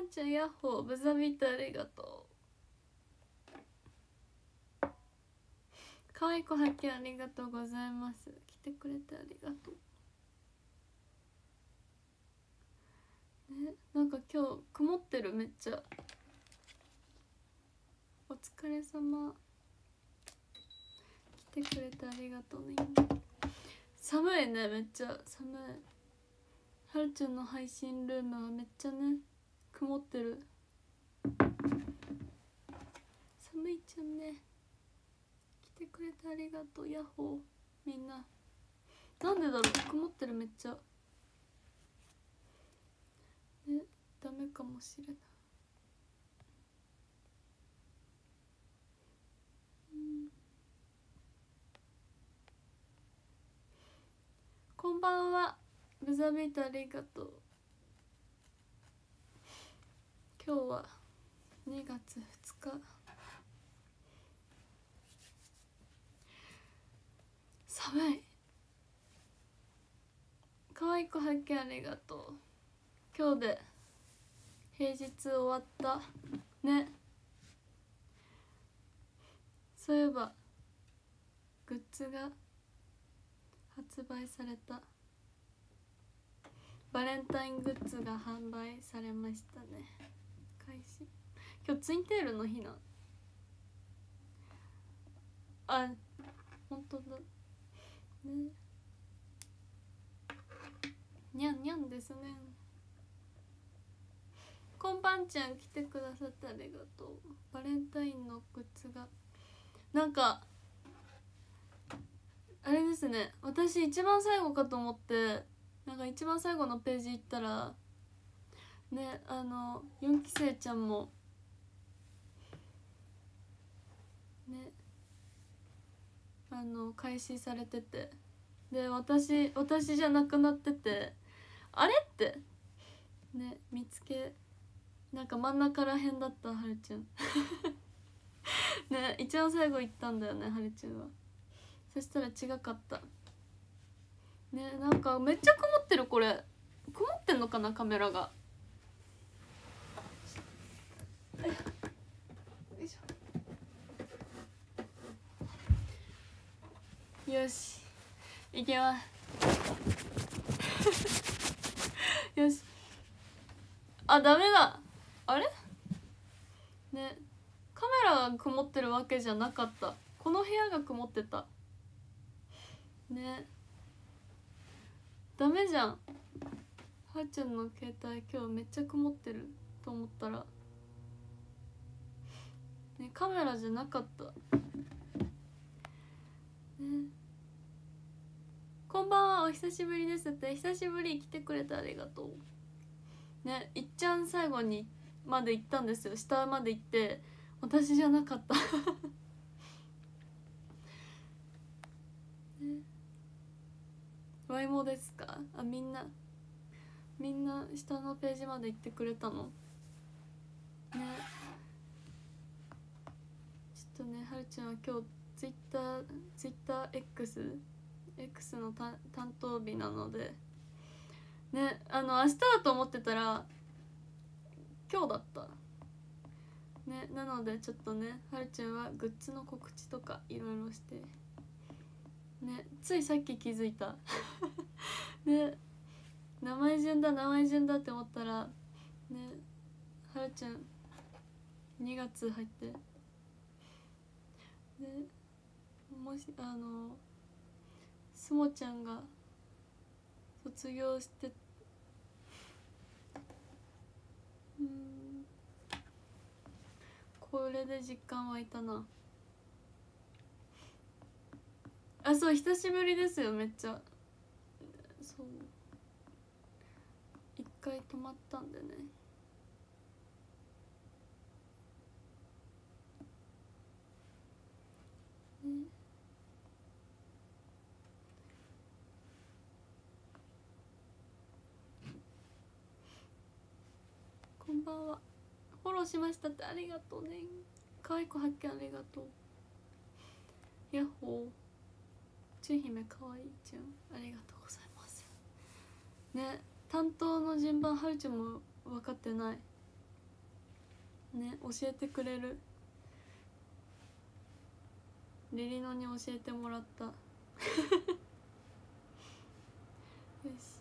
んちゃんヤッホーブザビートありがとう。かわいい子発見ありがとうございます。来てくれてありがとう。ねなんか今日曇ってるめっちゃ。お疲れ様。来てくれてありがとうね。寒いねめっちゃ。寒い。はるちゃんの配信ルームはめっちゃね。曇ってる。寒いちゃんね。来てくれてありがとう。ヤッホー。みんな。なんでだろう。曇ってるめっちゃ。ねダメかもしれない。ん。こんばんは。ブザビートありがとう。今日は2月2日。寒い。可愛い子発見ありがとう。今日で平日終わったね。そういえばグッズが発売された。バレンタイングッズが販売されましたね。開始？今日ツインテールの日なあ本当だ。ね。にゃんにゃんですね。こんばんちゃん来てくださってありがとう。バレンタインのグッズが。なんかあれですね。私一番最後かと思ってなんか一番最後のページ行ったらねあの4期生ちゃんも。ね。あの開始されてて。で私私じゃなくなってて。あれって。ね見つけ。なんか真ん中らへんだったはるちゃん。ね一番最後行ったんだよねはるちゃんは。そしたら違かった。ねなんかめっちゃ曇ってるこれ。曇ってんのかなカメラが。よいしょよしいけますよし。あダメだ。あれ？ねカメラが曇ってるわけじゃなかった。この部屋が曇ってた。ね。ダメじゃん。はーちゃんの携帯今日めっちゃ曇ってると思ったら。ねカメラじゃなかった。ね。こんばんはお久しぶりですって。久しぶり来てくれてありがとう。ねいっちゃん最後にまで行ったんですよ。下まで行って私じゃなかった。ね。ワイモですか？あみんな。みんな下のページまで行ってくれたの。ね。とねはるちゃんは今日ツイッターツイッター X X の担当日なので。ねあの明日だと思ってたら今日だった。ねなのでちょっとねはるちゃんはグッズの告知とかいろいろして。ねついさっき気づいた。ね名前順だ名前順だって思ったらねはるちゃん2月入って。ねもしあのすもちゃんが卒業してうんこれで実感湧いたな。あそう久しぶりですよめっちゃ。そう。一回止まったんでね。こんばんは。フォローしましたってありがとうね。可愛い子発見ありがとう。ヤッホー。ちゅん姫可愛いちゅん。ありがとうございます。ね。担当の順番はるちゃんも分かってない。ね。教えてくれる。リリノに教えてもらったよし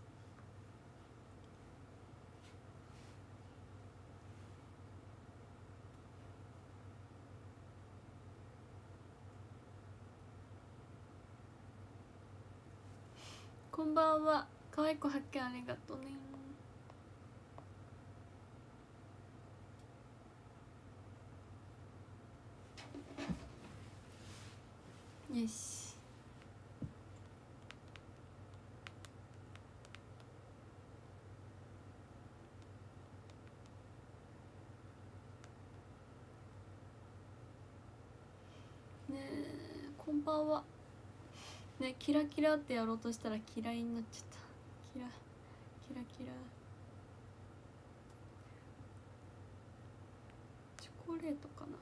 こんばんは。可愛い子発見ありがとうね。よし。ねえこんばんは。ねキラキラってやろうとしたら嫌いになっちゃった。キラキラキラ。チョコレートかな。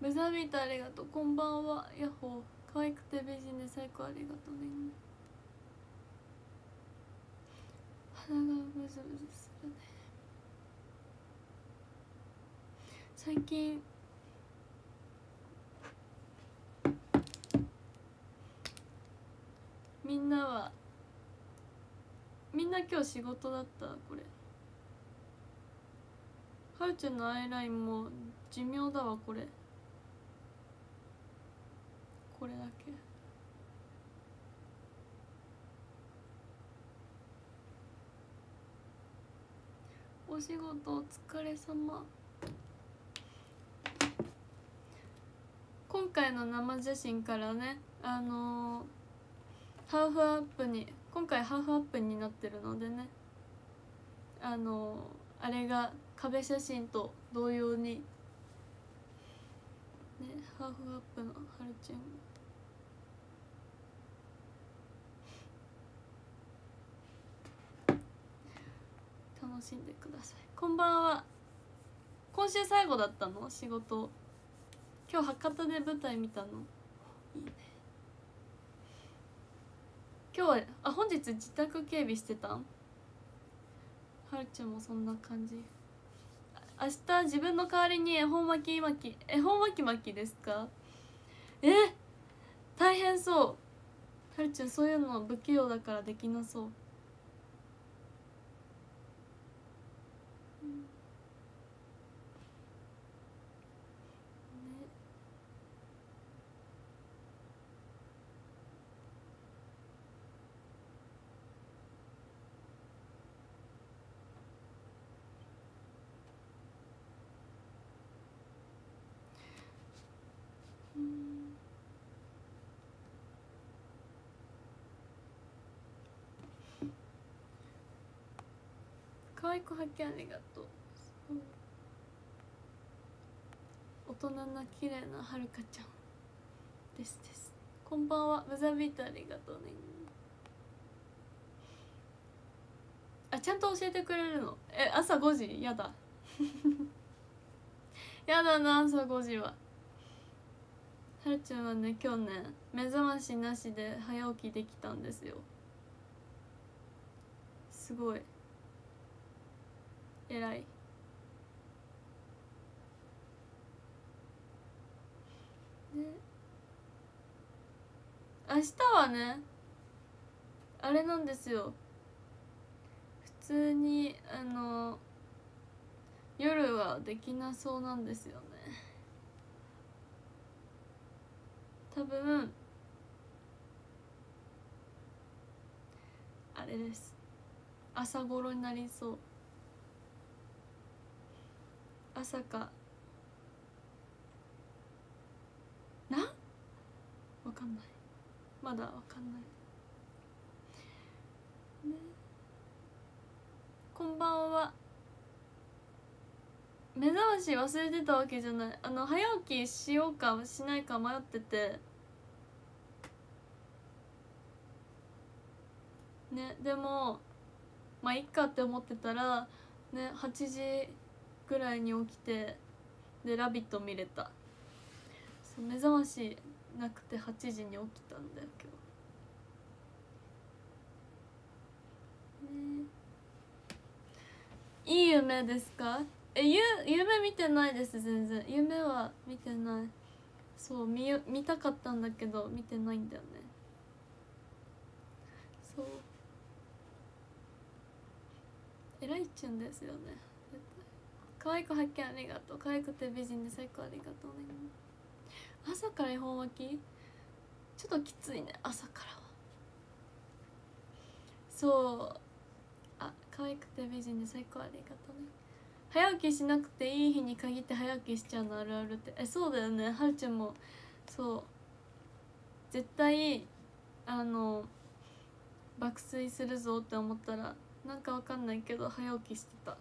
ブザービートありがとう。こんばんは。ヤッホー。可愛くて美人で最高ありがとうね。鼻がブズブズするね。最近みんなはみんな今日仕事だった？これ。はるちゃんのアイラインも寿命だわこれ。これだけ。お仕事お疲れ様。今回の生写真からねあのーハーフアップに今回ハーフアップになってるのでねあのあれが壁写真と同様にねハーフアップのはるちゃん楽しんでください。こんばんは。今週最後だったの？仕事。今日博多で舞台見たの？いいね。今日はあ本日自宅警備してたん？はるちゃんもそんな感じ。明日自分の代わりに恵方巻き巻き恵方巻き巻きですか？え？大変そう。はるちゃんそういうの不器用だからできなそう。可愛い子発見ありがとう。大人な綺麗なはるかちゃん。ですです。こんばんは。ブザービートありがとうね。あちゃんと教えてくれるの？え朝5時？やだ。やだな朝5時は。はるちゃんはね今日ね目覚ましなしで早起きできたんですよ。すごい。偉い。ね明日はねあれなんですよ。普通にあの夜はできなそうなんですよね。多分あれです。朝頃になりそう。朝か。な？わかんない。まだわかんない。ね。こんばんは。目覚まし忘れてたわけじゃない。あの早起きしようかしないか迷ってて。ねでもまあいっかって思ってたらね8時ぐらいに起きてで「ラビット!」見れた。そう目覚ましなくて8時に起きたんだよ今日。ね。夢ですか？えゆ夢見てないです全然。夢は見てない。そう見見たかったんだけど見てないんだよね。そう。偉いっちゅんですよね。可愛く発見ありがとう。可愛くて美人で最高ありがとうね。朝から恵方巻き？ちょっときついね。朝からは。そう。あ可愛くて美人で最高ありがとうね。早起きしなくていい日に限って早起きしちゃうのあるあるって。えそうだよね。はるちゃんも。そう。絶対あの爆睡するぞって思ったらなんかわかんないけど早起きしてた。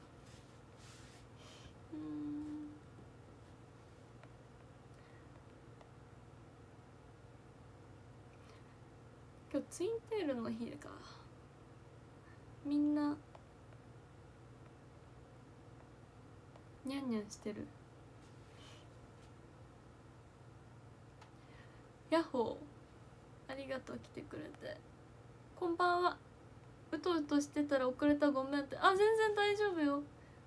今日ツインテールの日かみんな。ニャンニャンしてる。ヤッホー。ありがとう来てくれて。こんばんは。うとうとしてたら遅れたごめんって。あ全然大丈夫よ。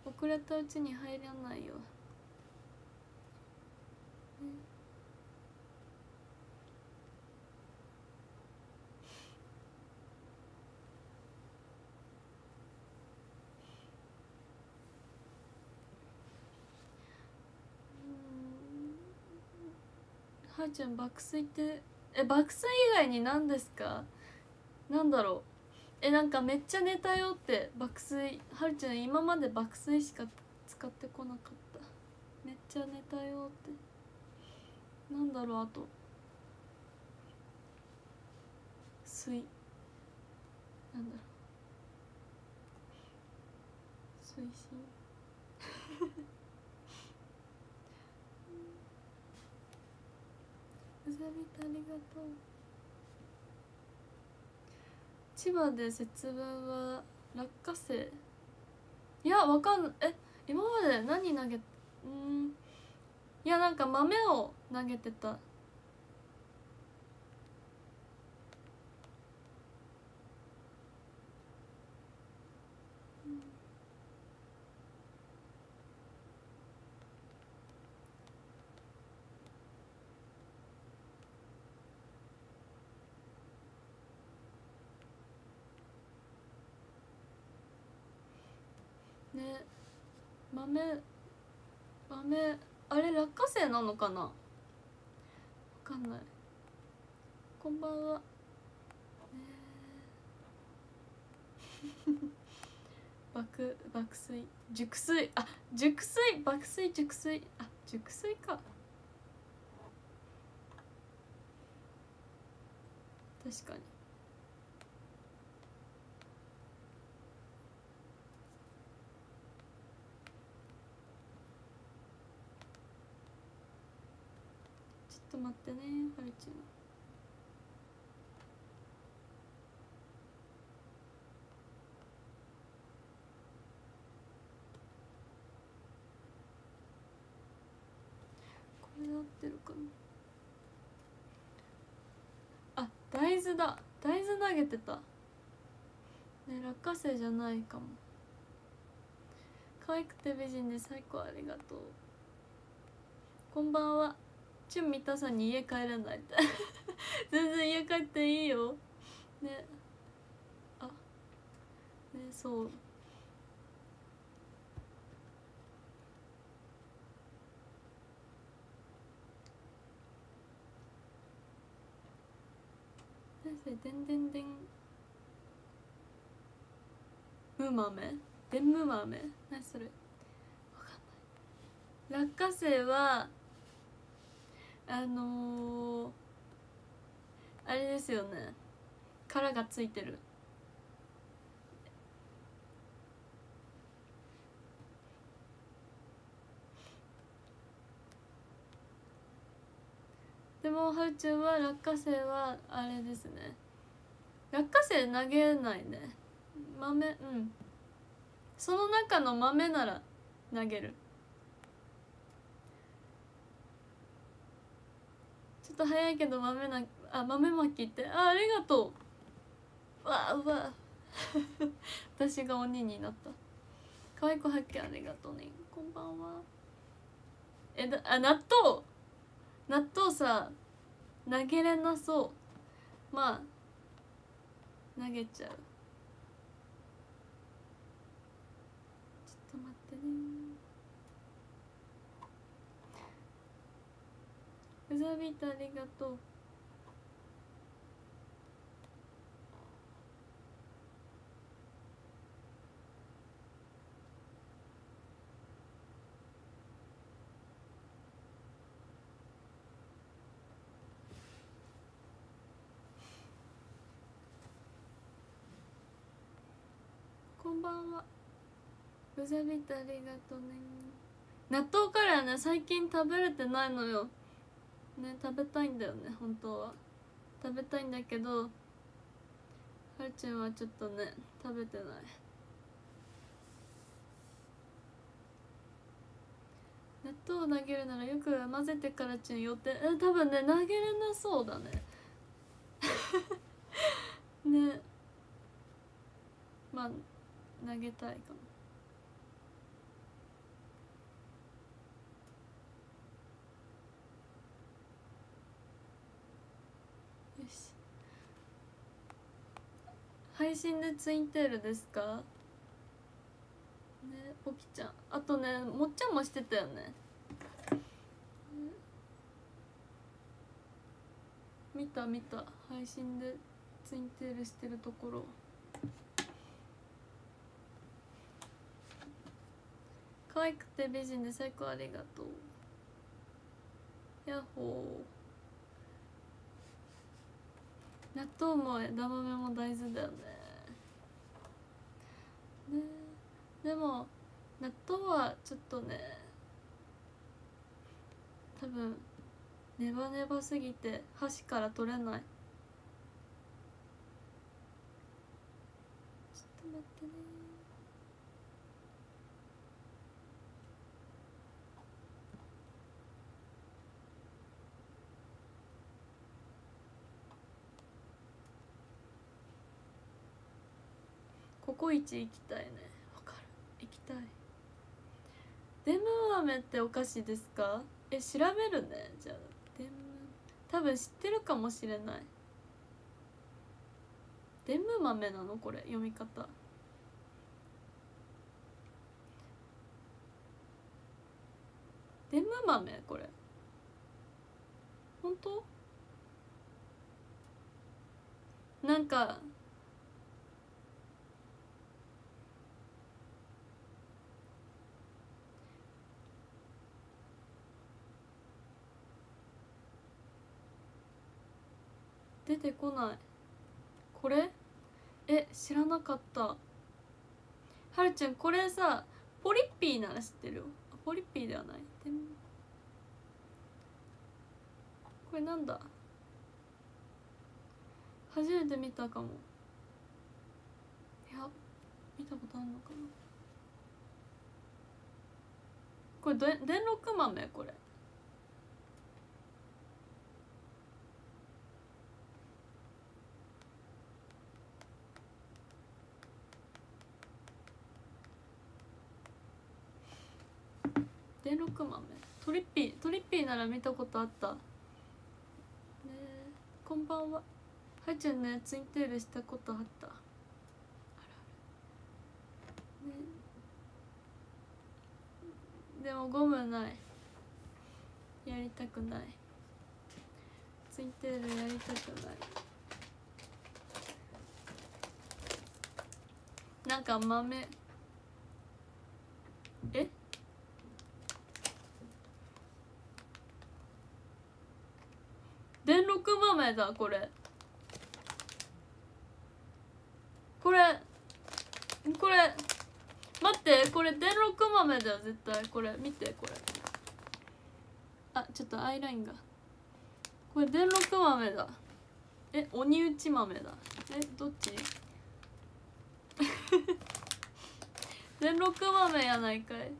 遅れたうちに入らないよ、はーちゃん爆睡ってえ爆睡以外に何ですか？なんだろう？えなんかめっちゃ寝たよって爆睡はるちゃん今まで爆睡しか使ってこなかった。めっちゃ寝たよって。なんだろうあと。睡。なんだろう。睡醒 うさびたありがとう。千葉で節分は落花生？いやわかんえ今まで何投げうん？いやなんか豆を投げてたね豆豆あれ落花生なのかな？わかんない。こんばんは、ね、爆爆睡。熟睡。あ熟睡。爆睡熟睡。あ熟睡か。確かに。と待ってねはるちゃんこれ合ってるかな。あ大豆だ。大豆投げてた。ね落花生じゃないかも。可愛くて美人で最高ありがとう。こんばんは。チュン三田さんに家帰れないって 全然家帰っていいよ。ね。あ。ねそう。何それでんでんでん。ム豆？でんむ豆？何それ？わかんない。落花生はあのー、あれですよね。殻がついてる。でもはるちゃんは落花生はあれですね。落花生投げないね。豆うん。その中の豆なら投げる。と早いけど豆なあ豆まきってあありがとう。わあうわ 私が鬼になった。可愛い子発見ありがとうね。こんばんは。えだあ納豆。納豆さ投げれなそう。まあ投げちゃうちょっと待ってねウザビートありがとう。こんばんは。ウザビートありがとうね。納豆カレーね最近食べれてないのよ。ね食べたいんだよね本当は。食べたいんだけどはるちゃんはちょっとね食べてない。納豆を投げるならよく混ぜてからちゅんよって。え多分ね投げれなそうだね。ね。まあ投げたいかもよし配信でツインテールですか？ねポキちゃん。あとねもっちゃんもしてたよね。見た見た。配信でツインテールしてるところ。可愛くて美人で最高ありがとう。やっほー。納豆も枝豆も大豆だよね。ね。でも納豆はちょっとね多分ネバネバすぎて箸から取れない。ちょっと待ってね。ココイチ行きたいね。わかる。行きたい。デム豆ってお菓子ですか？え調べるね。じゃあデム多分知ってるかもしれない。デム豆なの？これ読み方。デム豆？これ。本当？なんか出てこない。これ？え知らなかった。はるちゃんこれさポリッピーなら知ってる？よポリッピーではない？でも。これなんだ？初めて見たかも。いや見たことあるのかな。これで電録豆？これ。電録豆トリッピートリッピーなら見たことあった。ねこんばんは。はるちゃんねツインテールしたことあった。あらあらねでもゴムない。やりたくない。ツインテールやりたくない。なんか豆え電録豆だこれ。これこれ待ってこれ電録豆だよ絶対。これ見てこれ。あちょっとアイラインが。これ電録豆だ。え鬼打ち豆だ。えどっち？電録豆やないかい。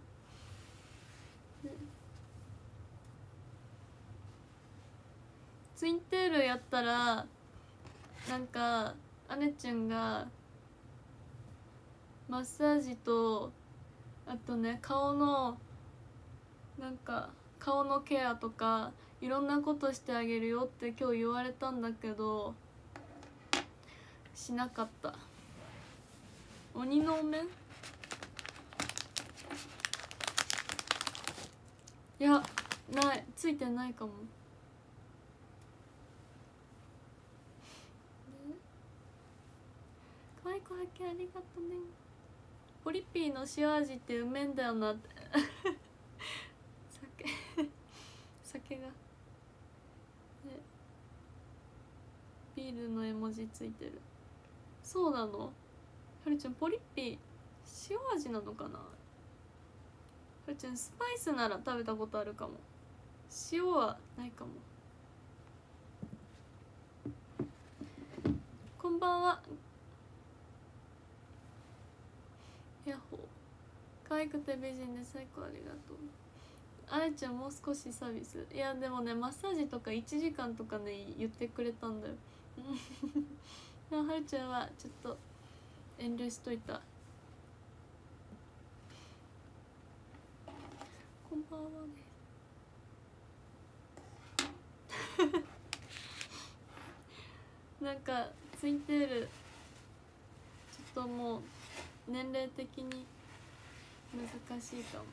ツインテールやったらなんかアネチュンがマッサージとあとね顔のなんか顔のケアとかいろんなことしてあげるよって今日言われたんだけどしなかった。鬼のお面？いやない。ついてないかも。可愛い子発見ありがとね。ポリピーの塩味ってうめんだよな。って酒酒が。ビールの絵文字ついてる。そうなの？はるちゃんポリッピー塩味なのかな？はるちゃんスパイスなら食べたことあるかも。塩はないかも。こんばんは。ヤッホー可愛くて美人で最高ありがとう。あやちゃんもう少しサービス。いやでもねマッサージとか1時間とかね言ってくれたんだよ。でもはるちゃんはちょっと遠慮しといた。こんばんはね。なんかツインテールちょっともう年齢的に難しいかも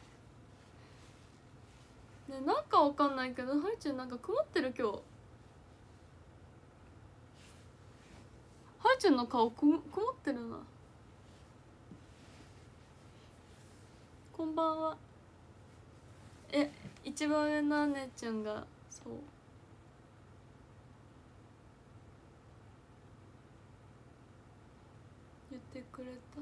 ねなんかわかんないけどはるちゃんなんか曇ってる今日。はるちゃんの顔曇ってるな。こんばんは。え一番上の姉ちゃんがそう。言ってくれた？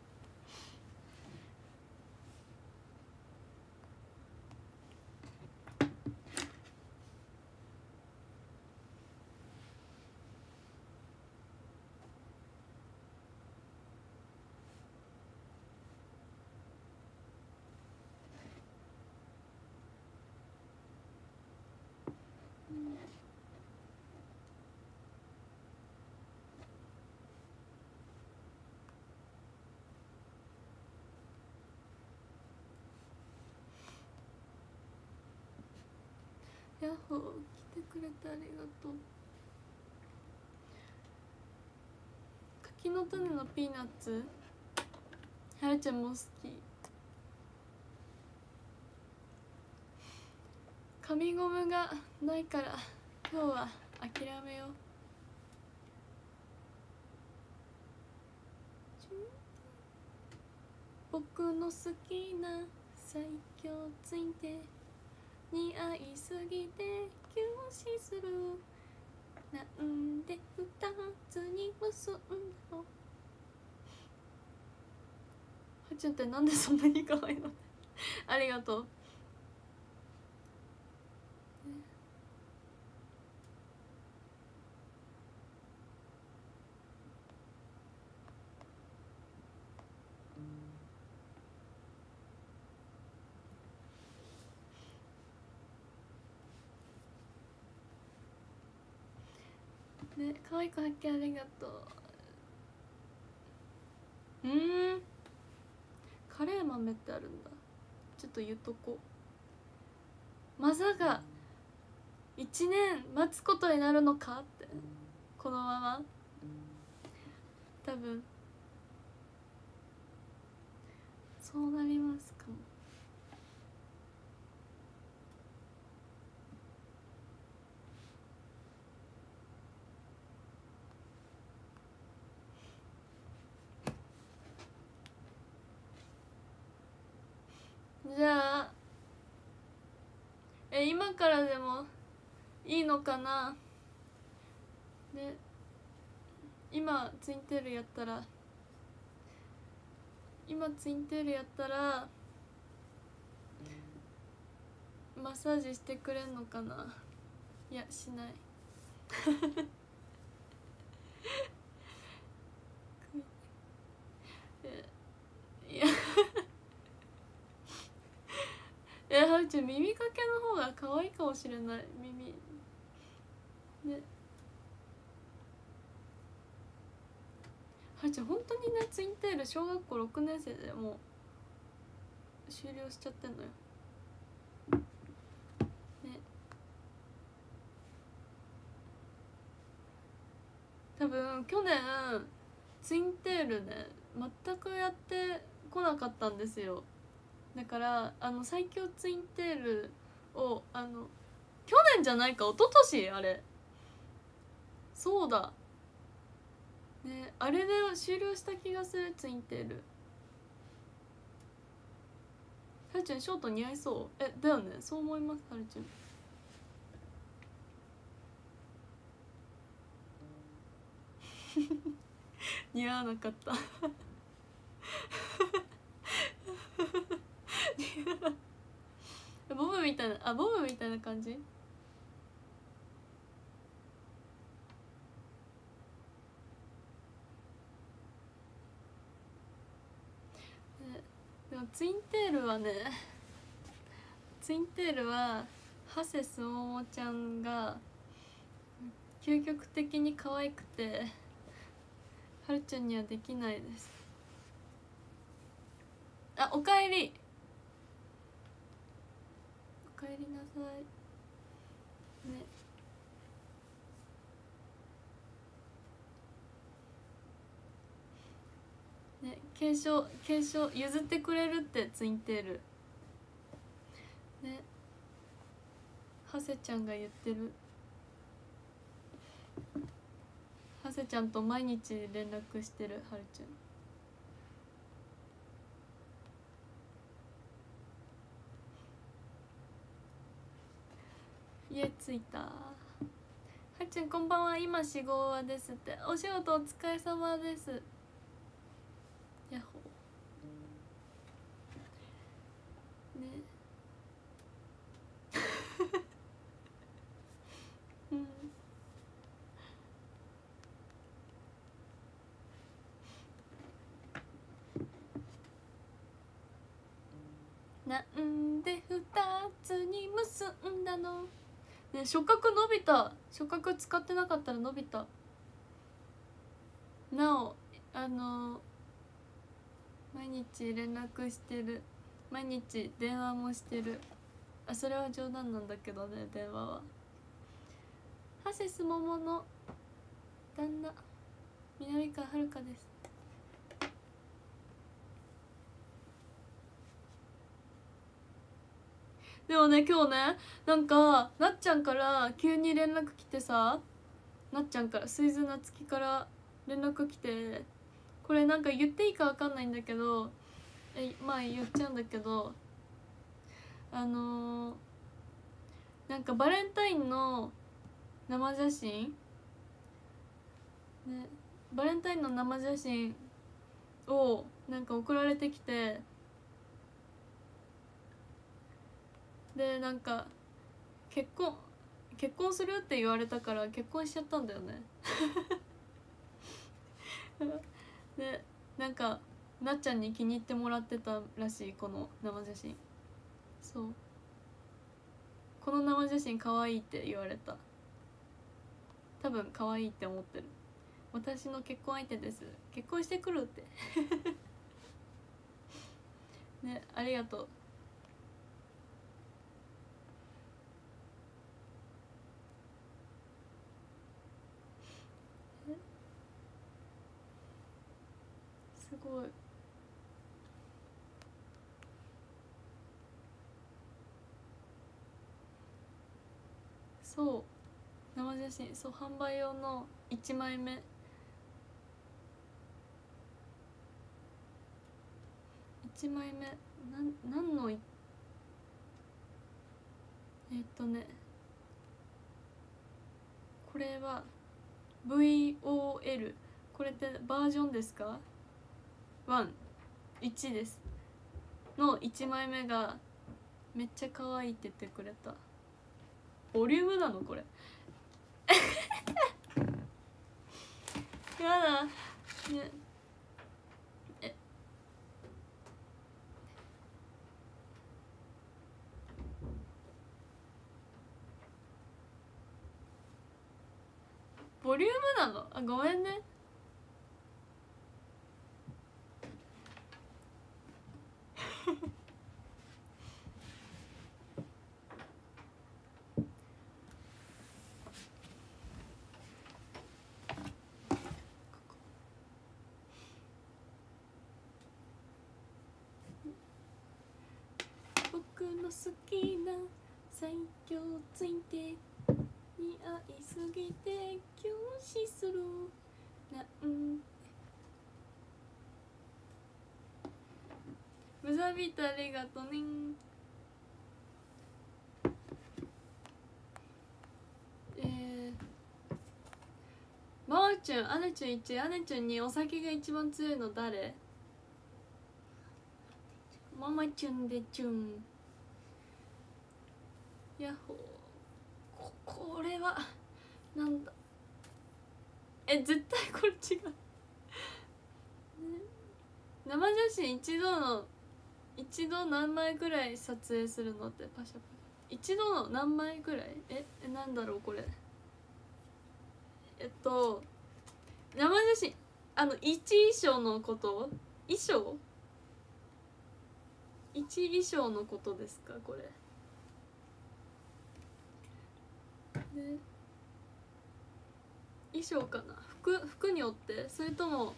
ヤッホー来てくれてありがとう。柿の種のピーナッツ。はるちゃんも好き。紙ゴムがないから今日は諦めよう。僕の好きな最強ついて。似合いすぎて休止する。なんで二つに結んだの？はちゅんってなんでそんなに可愛いの？ありがとうね可愛い子発見ありがとう。うん。カレー豆ってあるんだ。ちょっと言っとこう。まさか1年待つことになるのかって。このまま。多分。そうなりますかもじゃあえ今からでもいいのかな？ね今ツインテールやったら今ツインテールやったらマッサージしてくれんのかな？いやしないや耳かけの方が可愛いかもしれない。耳。ね。はるちゃん本当にねツインテール小学校6年生でもう終了しちゃってんのよ。ね。多分去年ツインテールね全くやってこなかったんですよ。だからあの最強ツインテールをあの去年じゃないか一昨年あれ。そうだ。ねあれで終了した気がするツインテール。はるちゃんショート似合いそう？えだよね。そう思いますはるちゃん。似合わなかった。ボブみたいなあボブみたいな感じ？でもツインテールはねツインテールは長谷すももちゃんが究極的に可愛くてはるちゃんにはできないです。あおかえり。おかえりなさい。ね。ね継承継承譲ってくれるってツインテール。ね。ハセちゃんが言ってる。ハセちゃんと毎日連絡してるはるちゃん。家着いた。はっちゃんこんばんは。今4号話ですって。お仕事お疲れ様です。ヤッホー。ね。うん。なんで二つに結んだの？ね触覚伸びた。触覚使ってなかったら伸びた。なおあの毎日連絡してる。毎日電話もしてる。あそれは冗談なんだけどね電話は。ハセスモモの旦那。南川遥です。でもね今日ねなんかなっちゃんから急に連絡来てさなっちゃんからスイズなつきから連絡来てこれなんか言っていいか分かんないんだけどえまあ言っちゃうんだけどあのー、なんかバレンタインの生写真ねバレンタインの生写真をなんか送られてきてでなんか結婚結婚するって言われたから結婚しちゃったんだよね。でなんかなっちゃんに気に入ってもらってたらしいこの生写真。そう。この生写真可愛いって言われた。多分可愛いって思ってる。私の結婚相手です。結婚してくるって。ねありがとうすごい。そう。生写真。そう販売用の1枚目。1枚目。なん何のいえっとね。これは VOL これってバージョンですか？11です。の1枚目がめっちゃ可愛いって言ってくれた。ボリュームなのこれ。やだ。ね。え。ボリュームなの？あごめんね。好きな最強ついて似合いすぎて休止する。なんブザービートありがとうね。えー、マーチュンアネチュン1アネチュン2お酒が一番強いの誰？ママチュンでチュンヤッホーここれはなんだ。え絶対これ違う、生写真一度の一度何枚ぐらい撮影するのってパシャパシャ。一度の何枚ぐらい？ええなんだろうこれ。えっと生写真あの一衣装のこと？衣装？一衣装のことですかこれ。で衣装かな。服服によって？それとも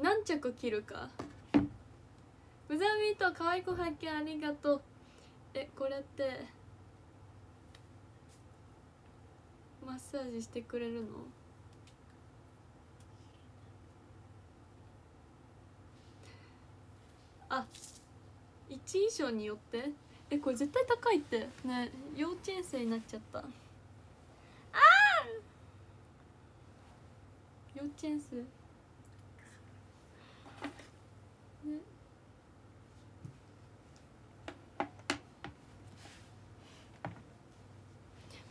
何着着るか？ブザービート可愛い子発見ありがとう。えこれってマッサージしてくれるの？あ一衣装によって？えこれ絶対高いって。ね幼稚園生になっちゃったあ幼稚園生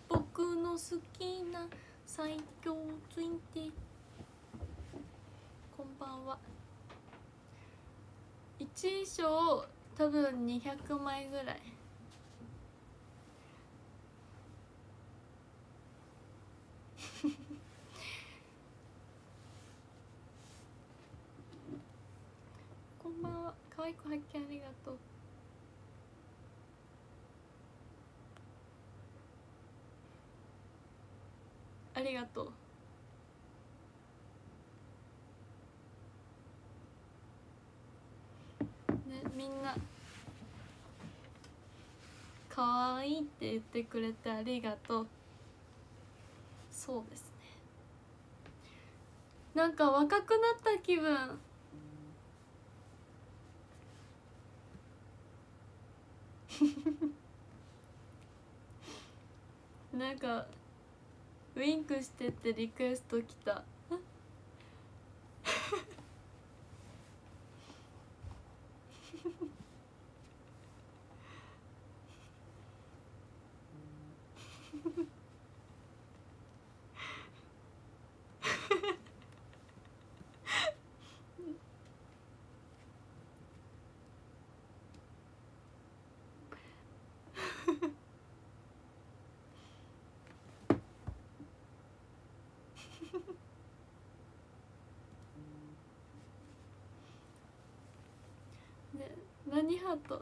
僕の好きな最強ついてこんばんは。一衣装多分200枚ぐらいこんばんは可愛い子発見ありがとう。ありがとう。ねみんな可愛いって言ってくれてありがとう。そうですね。なんか若くなった気分。なんかウインクしてってリクエスト来た。何ハート？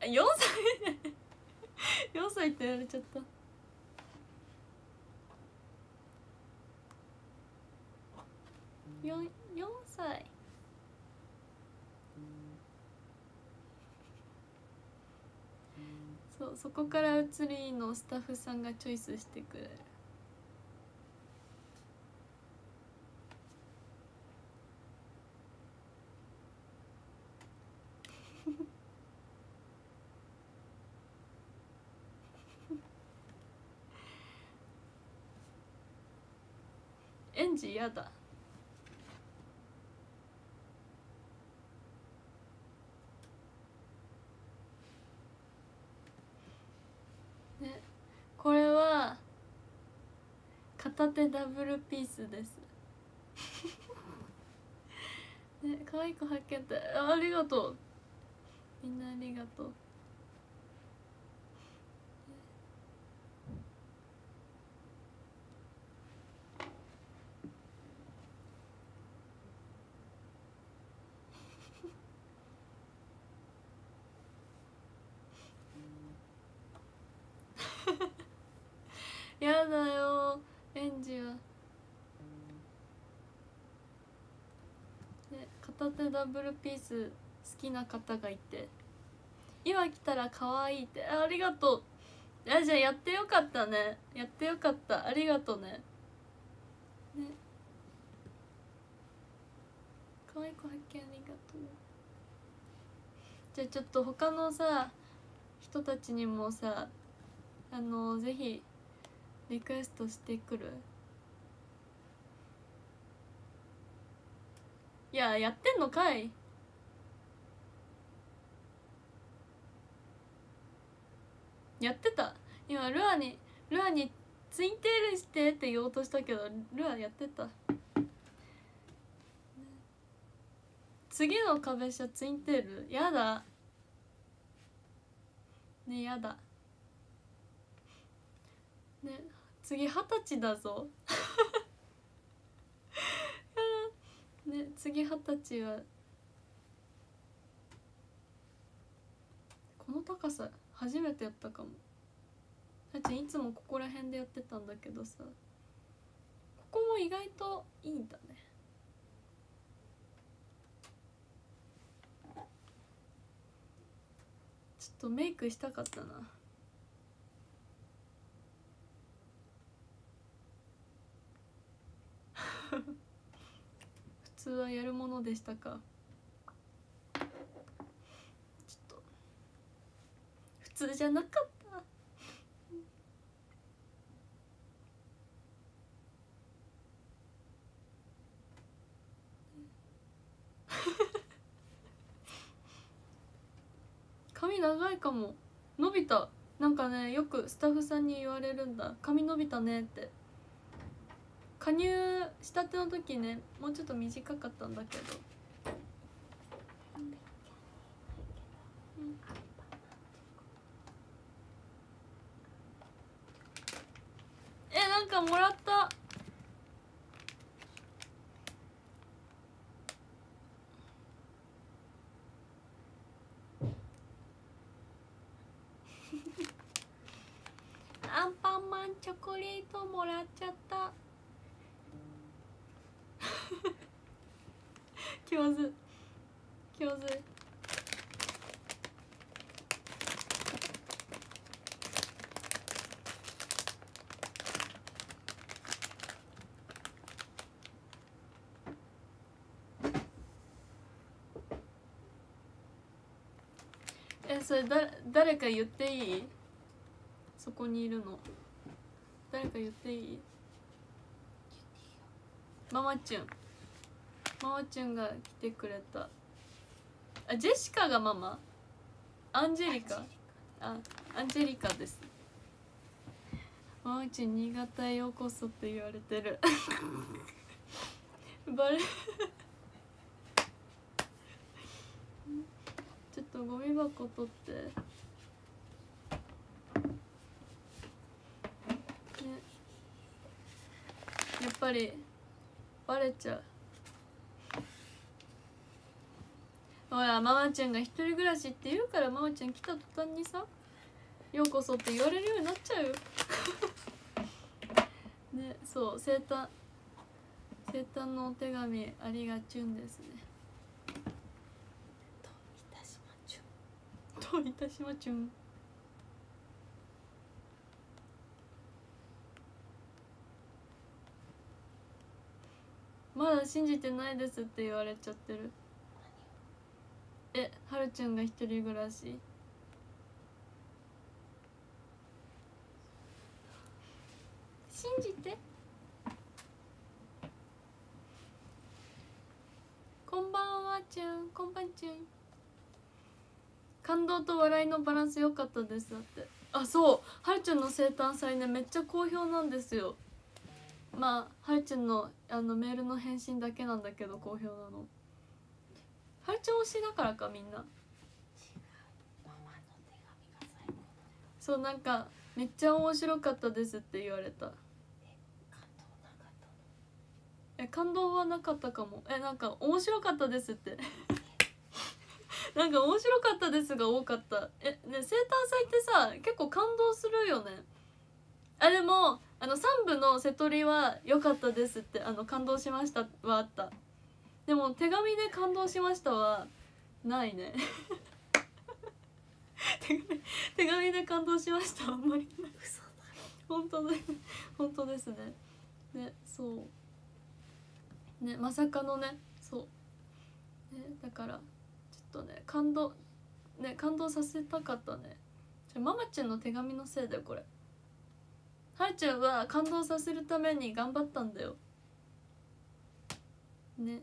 あ4歳？4歳って言われちゃった。4 4歳。そうそこから移りのスタッフさんがチョイスしてくれる園児やだねこれは片手ダブルピースです。ね可愛い子発見ってあありがとう。みんなありがとうやだよ園児はね片手ダブルピース好きな方がいて。今来たら可愛いって。ありがとう。あじゃあやってよかったね。やってよかった。ありがとうね。ね。可愛い子発見ありがとう。じゃあちょっと他のさ人たちにもさあのぜひリクエストしてくる？いややってんのかい。やってた。今ルアにルアにツインテールしてって言おうとしたけどルアやってた。次の壁車ツインテールやだ。ねやだ。ね次二十歳だぞ。ね次二十歳は。この高さ初めてやったかも。さちゃんいつもここら辺でやってたんだけどさ。ここも意外といいんだね。ちょっとメイクしたかったな普通はやるものでしたか？ちょっと。普通じゃなかった。髪長いかも。伸びた。なんかねよくスタッフさんに言われるんだ。髪伸びたねって。加入したての時ねもうちょっと短かったんだけど。えなんかもらった。アンパンマンチョコレートもらっちゃった。気まずい気まずいえそれだ誰か言っていい？そこにいるの。誰か言っていい？ママチュンママチュンが来てくれた。あジェシカがママ？アンジェリカ？あアンジェリカです。ママチュン新潟へようこそって言われてる。バレちょっとゴミ箱取って。ね。やっぱりバレちゃうほらママちゃんが一人暮らしって言うからママちゃん来た途端にさ「ようこそ」って言われるようになっちゃうよ ねそう生誕生誕のお手紙ありがちゅんですね。といたしまちゅん？まだ信じてないですって言われちゃってるえはるちゃんが一人暮らし？信じて。こんばんはちゅんこんばんちゅん。感動と笑いのバランス良かったですだって。あそう。はるちゃんの生誕祭ねめっちゃ好評なんですよ。まあはるちゃんのあのメールの返信だけなんだけど好評なのはるちゃん推しだからかみんな。そうなんかめっちゃ面白かったですって言われた。え感動はなかったかも。えなんか面白かったですって。なんか面白かったですが多かった。えね生誕祭ってさ結構感動するよね。あでもあの3部の瀬戸りは良かったですってあの感動しましたはあったでも手紙で感動しましたはないね。手紙で感動しましたあんまりない。嘘だ本当で本当ですね。ねそう。ねまさかのね。そう。ねだからちょっとね感動ね感動させたかったね。じゃママちゃんの手紙のせいだよこれ。はるちゃんは感動させるために頑張ったんだよ。ね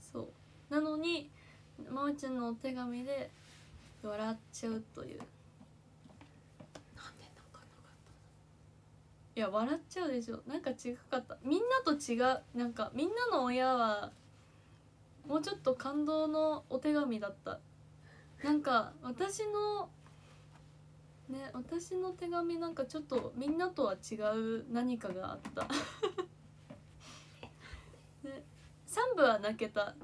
そうなのにママちゃんのお手紙で笑っちゃうという。なんで泣かなかっいや笑っちゃうでしょ。なんか違かった。みんなと違う。なんかみんなの親はもうちょっと感動のお手紙だった。なんか私のね私の手紙なんかちょっとみんなとは違う何かがあった。ね3部は泣けた、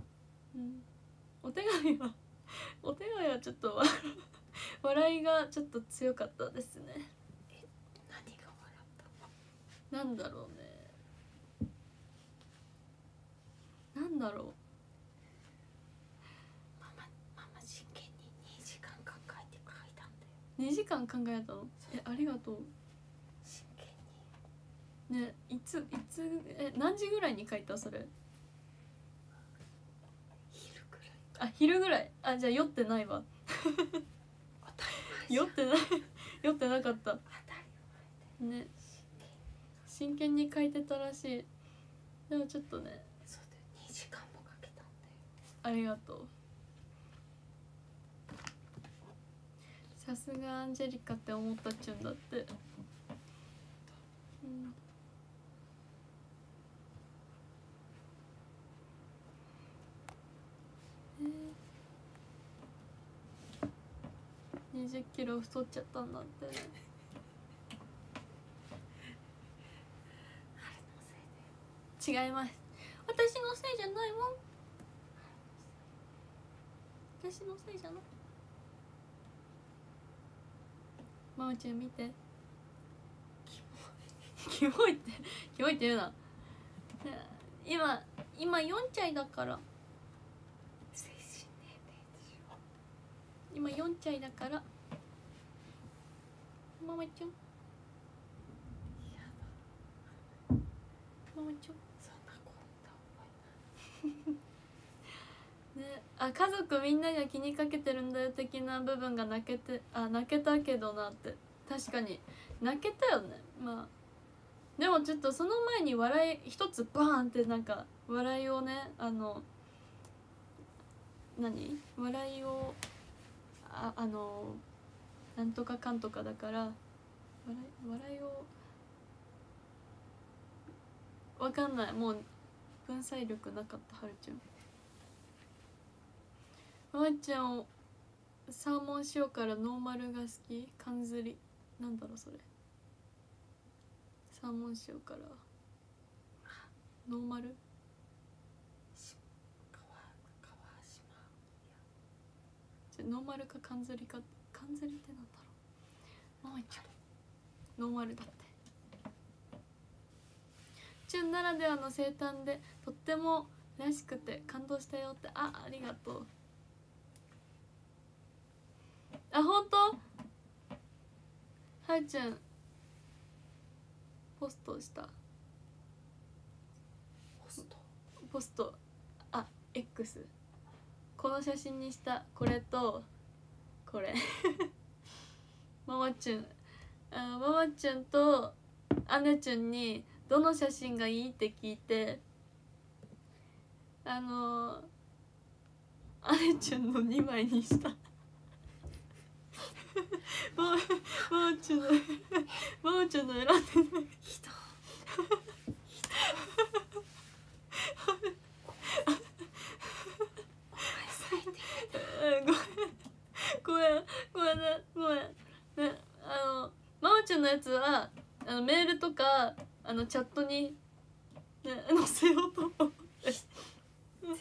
うん、お手紙は お手紙はちょっとわ笑いがちょっと強かったですね。た何が笑った？なんだろう。ねなんだろママママ真剣に2時間考えて書いたんだよ。う2時間考えたの？えありがと真剣うねいついつえ何時ぐらいに書いた？それに昼くらいあ昼ぐらい。あじゃあ酔ってないわ。酔ってない。酔ってなかった。ね。真剣に書いてたらしい。でもちょっとね。そうだよ。2時間もかけたんだよ。ありがとう。さすがアンジェリカって思ったっちゅうんだって。うんえー、20キロ太っちゃったんだって。違います。私のせいじゃないもん。私のせいじゃない。まおちゃん見て。キモい。キモいって。キモいって言うな。今今4歳だから精神年齢でしょ今4歳だから。ママちゃんママちゃんそんなな覚 ね、あ家族みんなが気にかけてるんだよ的な部分が泣けてあ泣けたけどなって。確かに。泣けたよね。まあ。でもちょっとその前に笑い一つバーンってなんか笑いをねあの何？笑いをああのなんとかかんとかだから笑い笑いをわかんない。もう文才力なかったはるちゃん。まーちゃんをサーモン塩辛ノーマルが好き？缶ずり。なんだろうそれ。サーモン塩辛ノーマル川川島じゃノーマルか缶ずりか缶ずりってなんだろう。まーちゃんノーマルだって。チュンならではの生誕でとってもらしくて感動したよって。あありがとう。あ本当？はるちゃんポストした。ホスト。ポスト。あ X この写真にしたこれとこれ。ママチュンあママチュンと姉チュンにどの写真がいいって聞いて。あの姉チュンの2枚にした。ママママチュンのママチュンの選んでない。ひ どお前最低うんごめん。ごめん。ごめん。ねごめんねあのまおちゃんのやつはあのメールとかあのチャットに、ね、載せようと思って絶対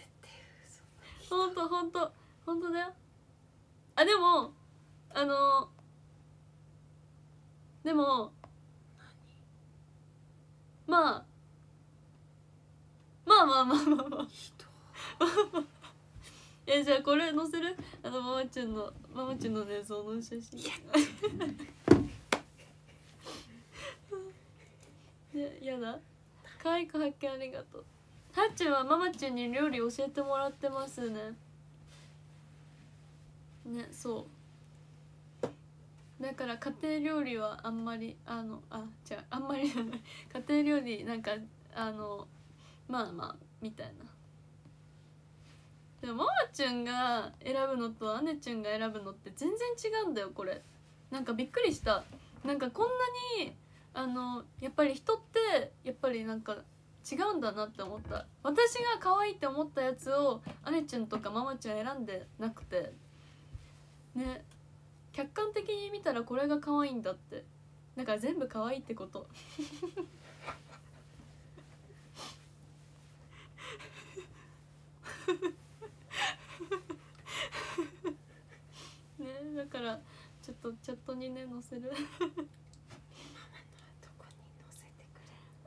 嘘ほんとほんとほんとだ。よあでもあのでもまあままあまあまあまあまあ。ひど えじゃあこれ載せる？あのママチュンのママチュンの寝相の写真。ね やだ。可愛く発見ありがとう。はっちゅんはママチュンに料理教えてもらってますね。ねそう。だから家庭料理はあんまりあのあ違う。あんまりじゃない。家庭料理なんかあのまあまあみたいなでもママチュンが選ぶのとアネチュンが選ぶのって全然違うんだよこれ。なんかびっくりした。なんかこんなにあのやっぱり人ってやっぱりなんか違うんだなって思った。私が可愛いって思ったやつをアネチュンとかママチュン選んでなくて。ね。客観的に見たらこれが可愛いんだって。だから全部可愛いってこと。ね だからちょっとチャットにね載せる。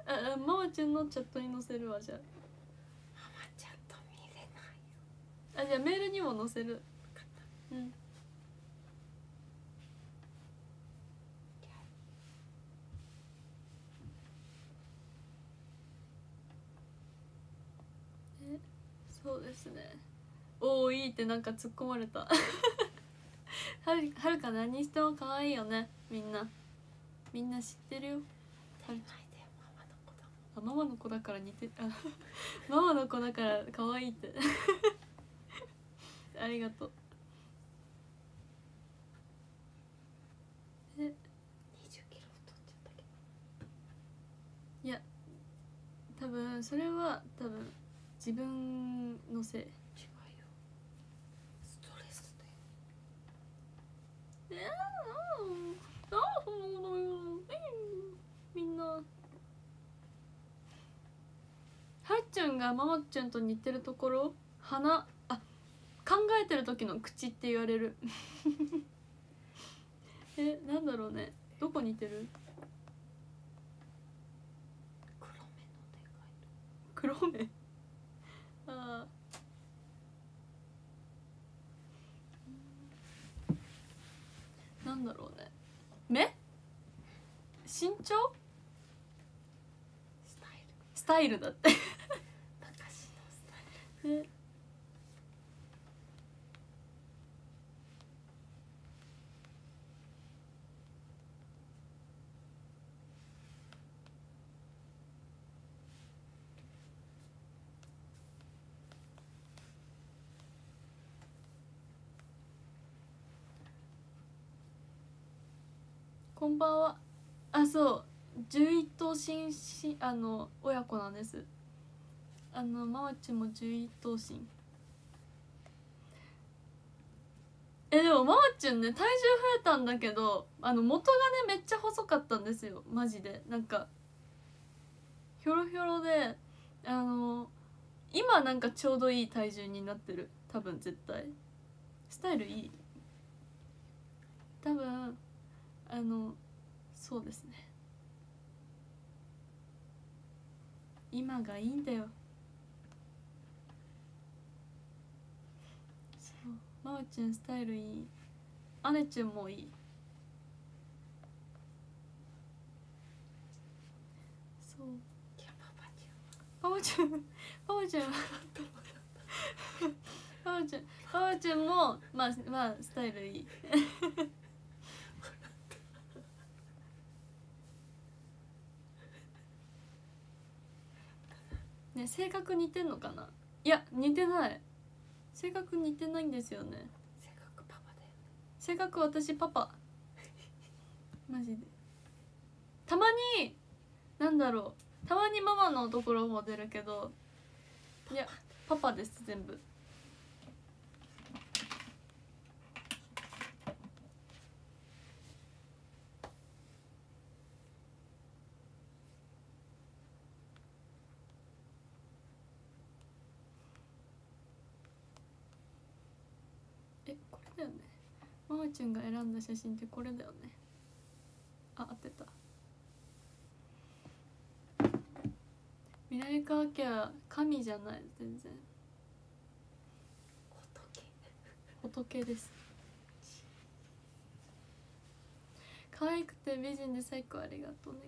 ああママちゃんのチャットに載せるわじゃママちゃんと見れないよ。ああじゃあメールにも載せる。うん。えそうですね。おおいいってなんか突っ込まれたはるはるか何しても可愛いよね。みんな。みんな知ってるよ。手前でママの子だ。あママの子だから似てあ ママの子だから可愛いって。ありがとう。え？20キロ太っちゃったけど。いや多分それは多分自分のせい違うよストレスだよえー、ああそんなこと言うのみんなはっちゃんがママちゃんと似てるところ？鼻。あ考えてる時の口って言われる。えなんだろうね。どこ似てる？黒目のでかい黒目？あなんだろうね。目？身長？スタイル。スタイルだってんばんは。あそう。十一頭身しあの親子なんです。あのママチも十一頭身えでもママチュンね体重増えたんだけどあの元がねめっちゃ細かったんですよ。マジで。なんかひょろひょろであの今なんかちょうどいい体重になってる。多分絶対。スタイルいい。多分あのそうですね。今がいいんだよ。そう。まおちゃんスタイルいい。あねちゃんもいい。そう。パパちゃんパパちゃんパパちゃんパパちゃんパパちゃんもまあまあスタイルいい。ね性格似てんのかな？いや似てない。性格似てないんですよね。性格パパだよね。性格私パパ。マジで。たまになんだろう。たまにママのところも出るけどいやパパです全部えこれだよねちゃんが選んだ写真ってこれだよね。あ合ってた。南川家は神じゃない全然。仏。仏です。可愛くて美人で最高ありがとうね。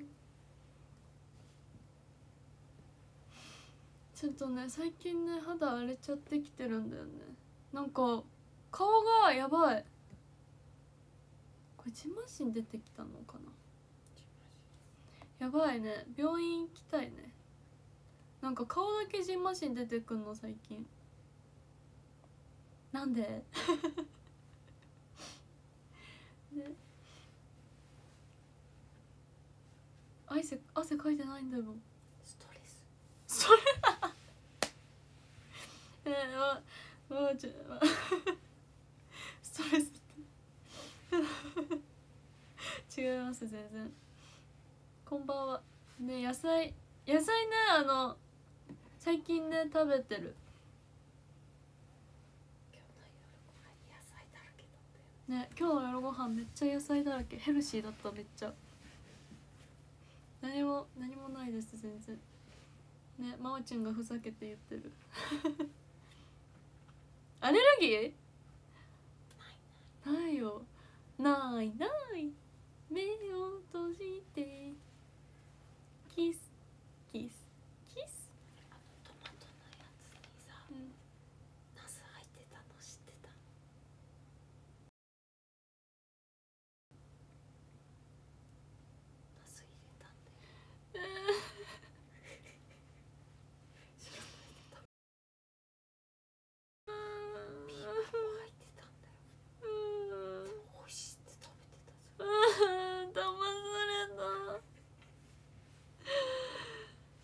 ちょっとね最近ね肌荒れちゃってきてるんだよね。なんか顔がやばいこれジンマシン出てきたのかな。やばいね。病院行きたいね。なんか顔だけジンマシン出てくんの最近。なんで？ね。汗汗かいてないんだよストレス。それ。えー、わわちょわ ストレス 違います全然。こんばんは。ね野菜野菜ねあの最近ね食べてる。ね。今日の夜ご飯めっちゃ野菜だらけ。ヘルシーだっためっちゃ。何も何もないです全然。ねまおちゃんがふざけて言ってる。アレルギー？ないよ。ないない。目を閉じて。キスキスキス、あのトマトのやつにさうん、ナス入ってたの知ってたナス入れたんだよ知らないでたピーマンも入ってたんだよでも美味しいって食べてたじゃんうん騙された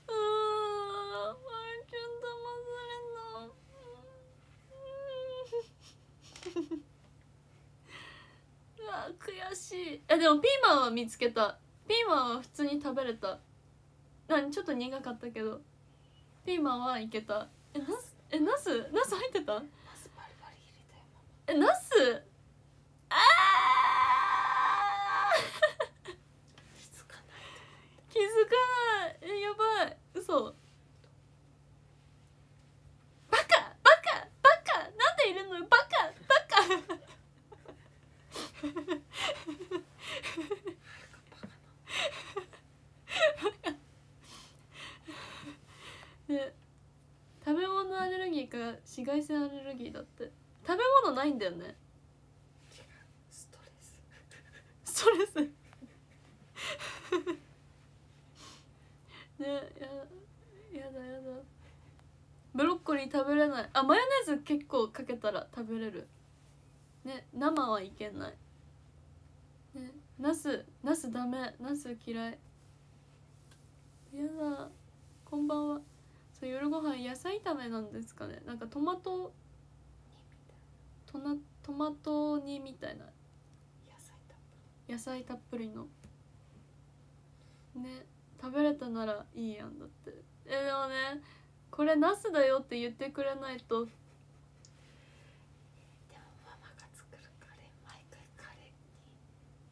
うんまるちゃん騙されたうんうわ悔やでもピーマンは見つけた。ピーマンは普通に食べれた。何ちょっと苦かったけど。ピーマンはいけた。えなすえナスナス入ってたナスバリバリ入れたよママえナスあー気づかない気づかないえやばい嘘バカバカバカなんでいるのよバカバカで食べ物アレルギーか紫外線アレルギーだって食べ物ないんだよね。ストレス。ストレス。ねややだやだ。ブロッコリー食べれない。あマヨネーズ結構かけたら食べれる。ね生はいけない。ねナスナスダメ。ナス嫌い。やだ。こんばんは。そう夜ご飯野菜炒めなんですかね。なんかトマトトナトマト煮みたいな。野菜たっぷり。の。ね食べれたならいいやんだって。えでもねこれナスだよって言ってくれないと。りでもママが作るカレー毎回カレーに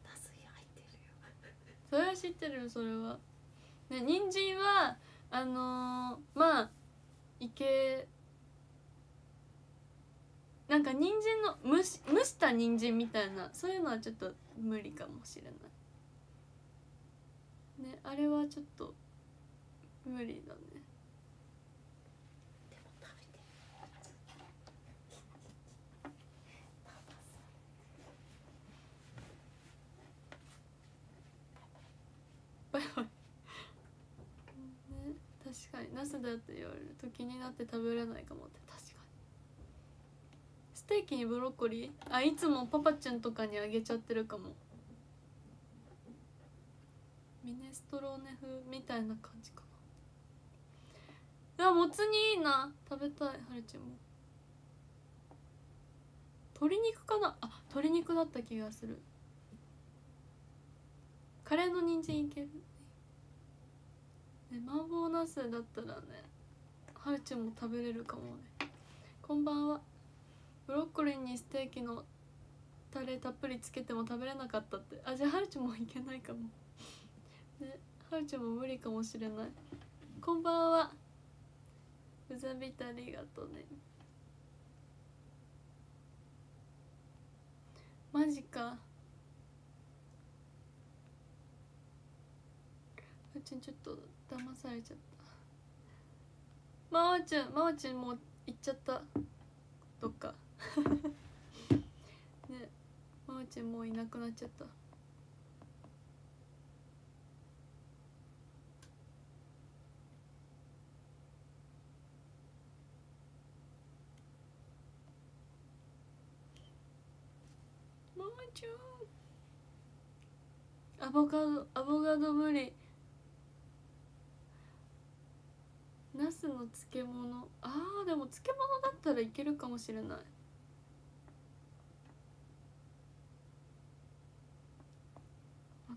ナス入ってるよ。それは知ってるよそれは。ね人参はあのーまあいけなんか人参の蒸し蒸した人参みたいなそういうのはちょっと無理かもしれない。ねあれはちょっと無理だね。バイバイ。ね確かに。ナスだって言われる。と気になって食べれないかもって。ステーキにブロッコリー？あいつもパパちゃんとかにあげちゃってるかも。ミネストローネ風みたいな感じかな。いやもつ煮いいな。食べたいはるちゃんも。鶏肉かな？あ鶏肉だった気がする。カレーの人参いける？ね麻婆ナスだったらねはるちゃんも食べれるかもね。こんばんは。ブロッコリーにステーキのタレたっぷりつけても食べれなかったって。あじゃあはるちゃんもいけないかも。ねはるちゃんも無理かもしれない。こんばんは。うざびたありがとうね。マジか。うちんちょっと騙されちゃった。まおちゃんまおちゃんもう行っちゃった。どっか。ねまおちゃんもういなくなっちゃった。まおちゃん。アボカドアボカド無理ナスの漬物。あーでも漬物だったらいけるかもしれない。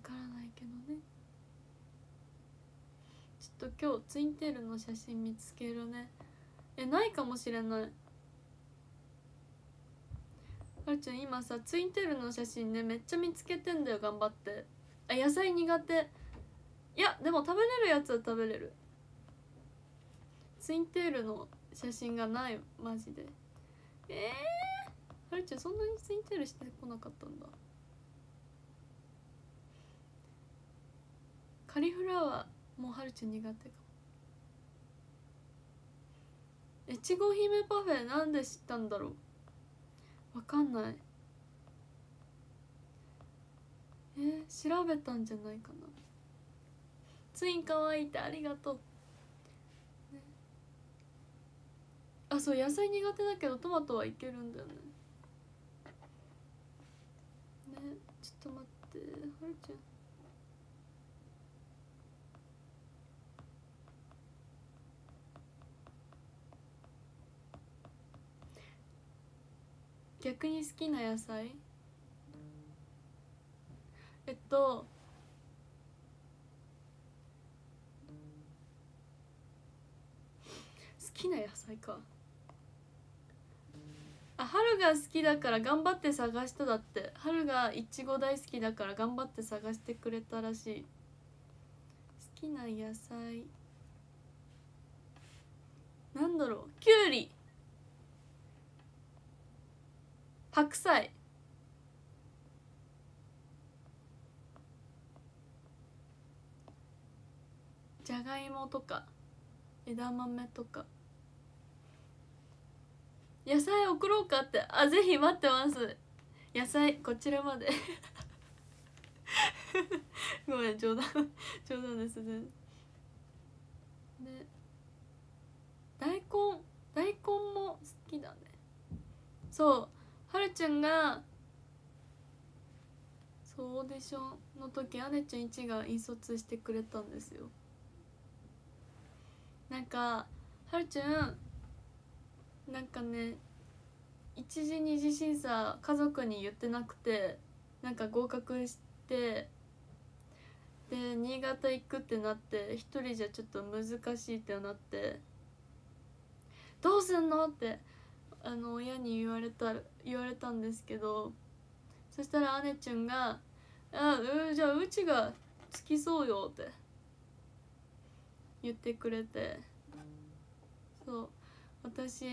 からないけどね。ちょっと今日ツインテールの写真見つけるね。えないかもしれない。はるちゃん今さツインテールの写真ねめっちゃ見つけてんだよ頑張って。あ野菜苦手。いやでも食べれるやつは食べれる。ツインテールの写真がないマジで。ええー、はるちゃんそんなにツインテールしてこなかったんだ。カリフラワーもうはるちゃん苦手かも。越後姫パフェなんで知ったんだろう。わかんない。えー、調べたんじゃないかな。ツインかわいいってありがとう。ね。あそう野菜苦手だけどトマトはいけるんだよね。ねちょっと待って。はるちゃん。逆に好きな野菜？えっと好きな野菜か。あ春が好きだから頑張って探しただって。春がいちご大好きだから頑張って探してくれたらしい。好きな野菜。なんだろう？きゅうり白菜。じゃがいもとか枝豆とか。野菜送ろうかって。あぜひ待ってます。野菜こちらまで。ごめん冗談。冗談ですね。ね大根大根も好きだね。そう。はるちゃんがそうオーディションの時姉ちゃん1が引率してくれたんですよ。なんかはるちゃんなんかね一次二次審査家族に言ってなくてなんか合格してで新潟行くってなって一人じゃちょっと難しいってなってどうすんのってあの親に言われた言われたんですけどそしたら姉ちゃんが「あうじゃあうちが付きそうよ」って言ってくれてそう私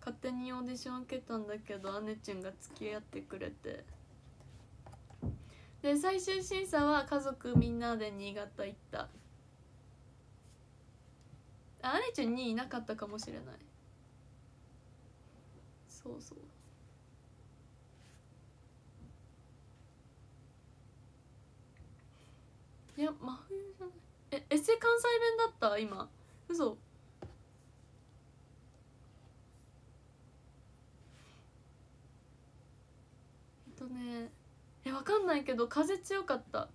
勝手にオーディション受けたんだけど姉ちゃんが付き合ってくれて。で最終審査は家族みんなで新潟行った。姉ちゃんにいなかったかもしれない。そうそう。いや真冬じゃない？えエセ関西弁だった？今。嘘。えっとね。えわかんないけど風強かった。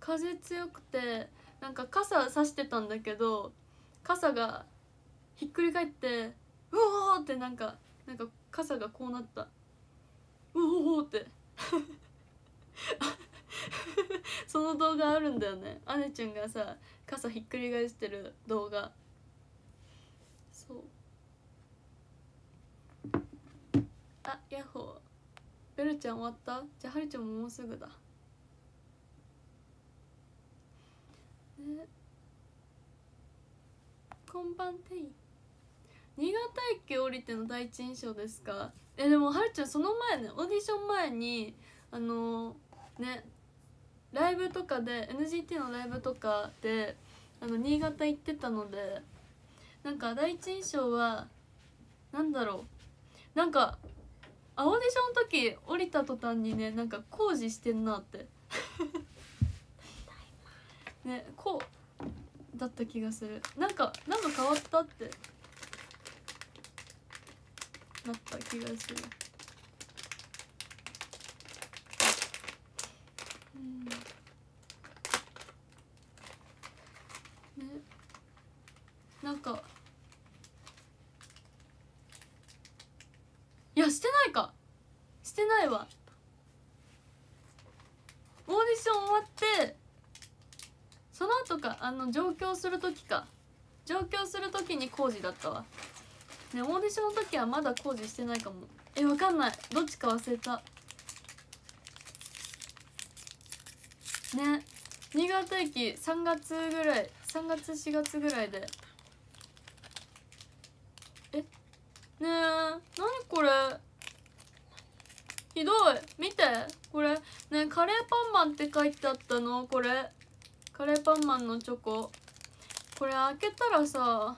風強くてなんか傘さしてたんだけど傘がひっくり返ってうおーってなんかなんか傘がこうなった。うおーって。その動画あるんだよね。姉ちゃんがさ傘ひっくり返してる動画。そう。あヤッホー。ベルちゃん終わった？じゃあはるちゃんももうすぐだ。ね本番テイ新潟駅降りての第一印象ですか？えでもはるちゃんその前ねオーディション前にあのねライブとかで NGT のライブとかであの新潟行ってたのでなんか第一印象はなんだろう。なんかあオーディションの時降りた途端にねなんか工事してんなって。ねこうだった気がする。なんかなんか変わったって。なった気がする。うん。ね。なんか。いやしてないか。してないわ。オーディション終わってその後かあの上京する時か。上京する時に工事だったわ。ねオーディションの時はまだ工事してないかも。えわかんない。どっちか忘れた。ね。新潟駅3月ぐらい3月4月ぐらいで。え？ねえ。何これ？ひどい。見て。これ。ねカレーパンマンって書いてあったの？これ。カレーパンマンのチョコ。これ開けたらさ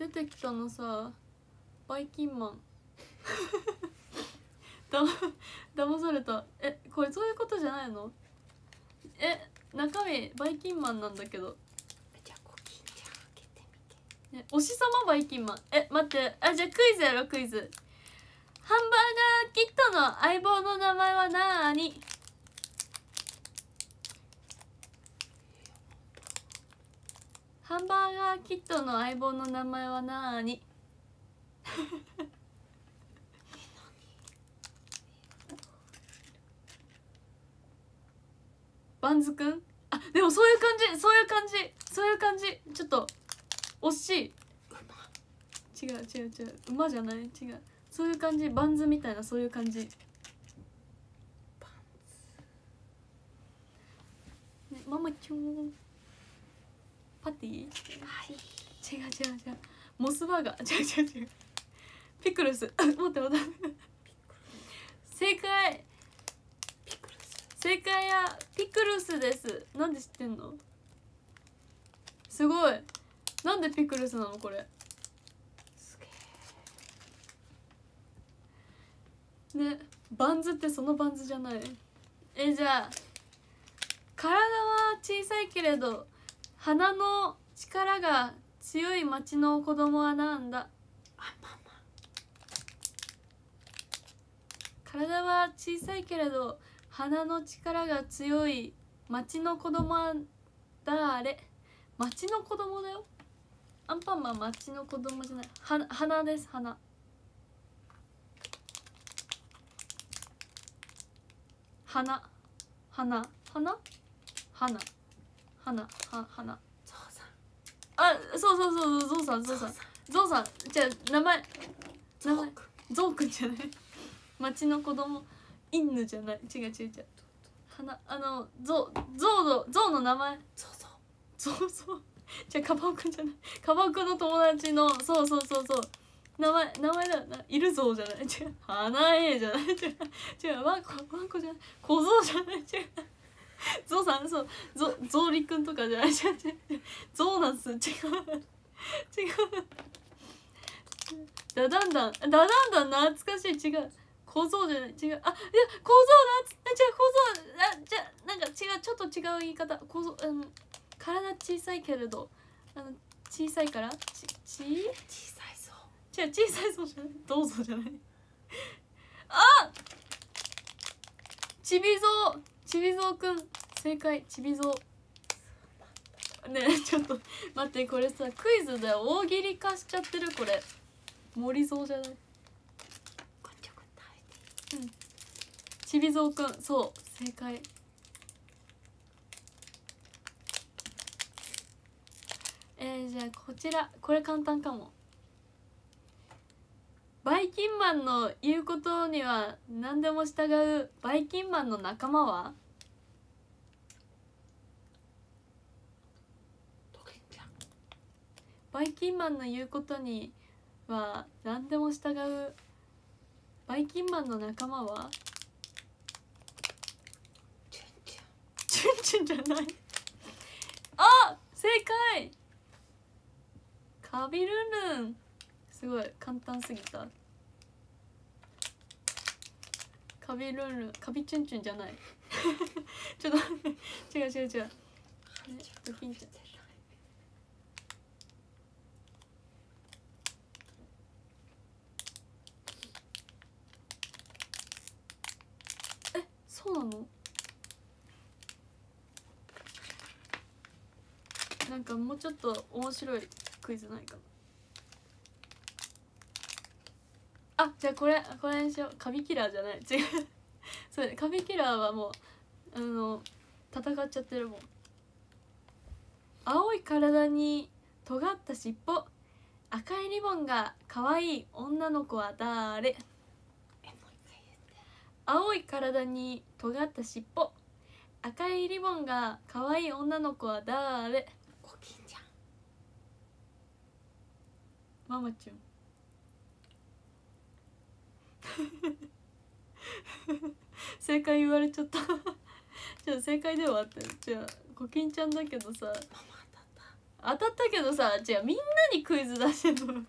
出てきたのさバイキンマン。だ騙された。えこれそういうことじゃないの？え中身バイキンマンなんだけど。じゃあコキンちゃん開けてみて。ねおしさま？バイキンマン。え待って。あじゃあクイズやろクイズ。ハンバーガーキットの相棒の名前はなーに？ハンバーガーキットの相棒の名前はなーに？バンズくん？あでもそういう感じそういう感じそういう感じ。ちょっと惜しい。違う違う違う。馬じゃない？違う。そういう感じ。バンズみたいなそういう感じ。パンねママちょんパティ違うはい。違う違うモスバーガー。違う違う違う。ピクルス。あ 待って待って。正解。ピクルス。正解はピクルスです。なんで知ってんの？すごい。なんでピクルスなのこれ？ねバンズってそのバンズじゃない？えじゃあ体は小さいけれど鼻の力が強い町の子供はなんだ？体は小さいけれど鼻の力が強い町の子供は誰町の子供だよ。アンパンマン町の子供じゃない。は鼻です鼻。鼻。鼻。鼻。鼻。鼻は鼻ゾウさん。あそうそうそうそうゾウさんゾウさん。ゾウさん。じゃあ名前。名前。ゾウくん。じゃない。町の子供。犬じゃない。違う違う違う。花あのゾウゾウのゾウの名前。ゾウゾウ。ゾウゾウ。じゃあカバオくんじゃない。カバオくんの友達のそうそうそうそう。名前名前だよな。いるぞうじゃない。違う。花絵じゃない。違う。違う。ワンコワンコじゃない。小僧じゃない。違う ゾウさんそうゾゾウリくんとかじゃない違う違う違うゾウなんす。違う。違う。ダダンダン。ダダンダン懐かしい。違う。小僧じゃない。違う。あいや小僧なつあ違う小僧。あじゃなんか違う。ちょっと違う言い方。小僧あの体小さいけれど。あの小さいから？ちち？小さいゾウ違う小さいそうじゃない。どうぞじゃない。あちびぞうちびぞうくん正解ちびぞう。ねえちょっと待ってこれさクイズだよ大喜利化しちゃってるこれ。森蔵じゃない？こん。ちびぞうくんそう正解。えー、じゃあこちらこれ簡単かも。バイキンマンの言うことには何でも従うバイキンマンの仲間はドキンちゃんバイキンマンの言うことには何でも従うバイキンマンの仲間は？チュンチュン。チュンチュンじゃない。あ正解。カビルンルン。すごい簡単すぎた。カビルンルン。カビチュンチュンじゃない。ちょっと違う違う違う。ねドキンちゃんえそうなんかもうちょっと面白いクイズないかな。あじゃあこれこれにしよう。カビキラーじゃない。違う。それカビキラーはもうあの戦っちゃってるもん。青い体に尖った尻尾。赤いリボンが可愛い女の子は誰？青い体に尖った尻尾。赤いリボンが可愛い女の子は誰？コキンちゃん。ママチュン。正解言われちゃった。じゃあ正解ではあったよ。じゃあコキンちゃんだけどさ。ママ当たった。当たったけどさじゃあみんなにクイズ出してんの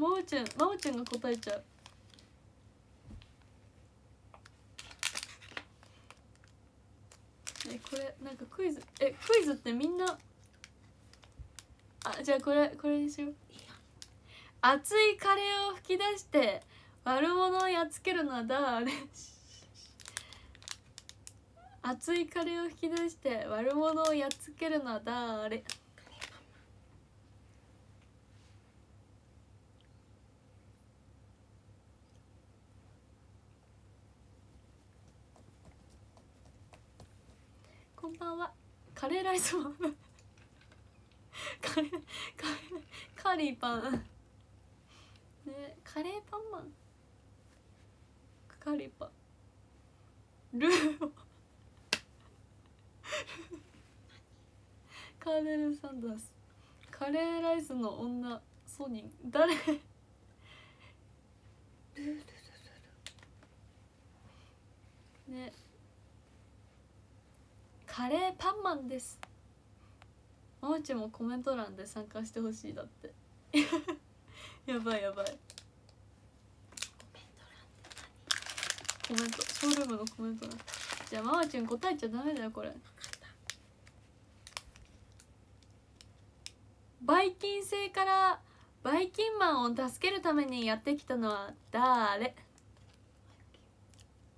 ママちゃんママちゃんが答えちゃう。えこれなんかクイズえクイズってみんなあじゃあこれこれにしよう。熱いカレーを吹き出して悪者をやっつけるのは誰？熱いカレーを吹き出して悪者をやっつけるのは誰？ばんはカレーライスマン。カレーカレーカリーパン。ねカレーパンマン。カリーパン。ルーをカーネル・サンダース。カレーライスの女ソニン誰？ねカレーパンマンです。ママちもコメント欄で参加してほしいだって。やばいやばい。コメント欄ってコメントショールームのコメント欄じゃあママちゃん答えちゃダメだよこれ。分かったバイキン星からバイキンマンを助けるためにやってきたのは誰？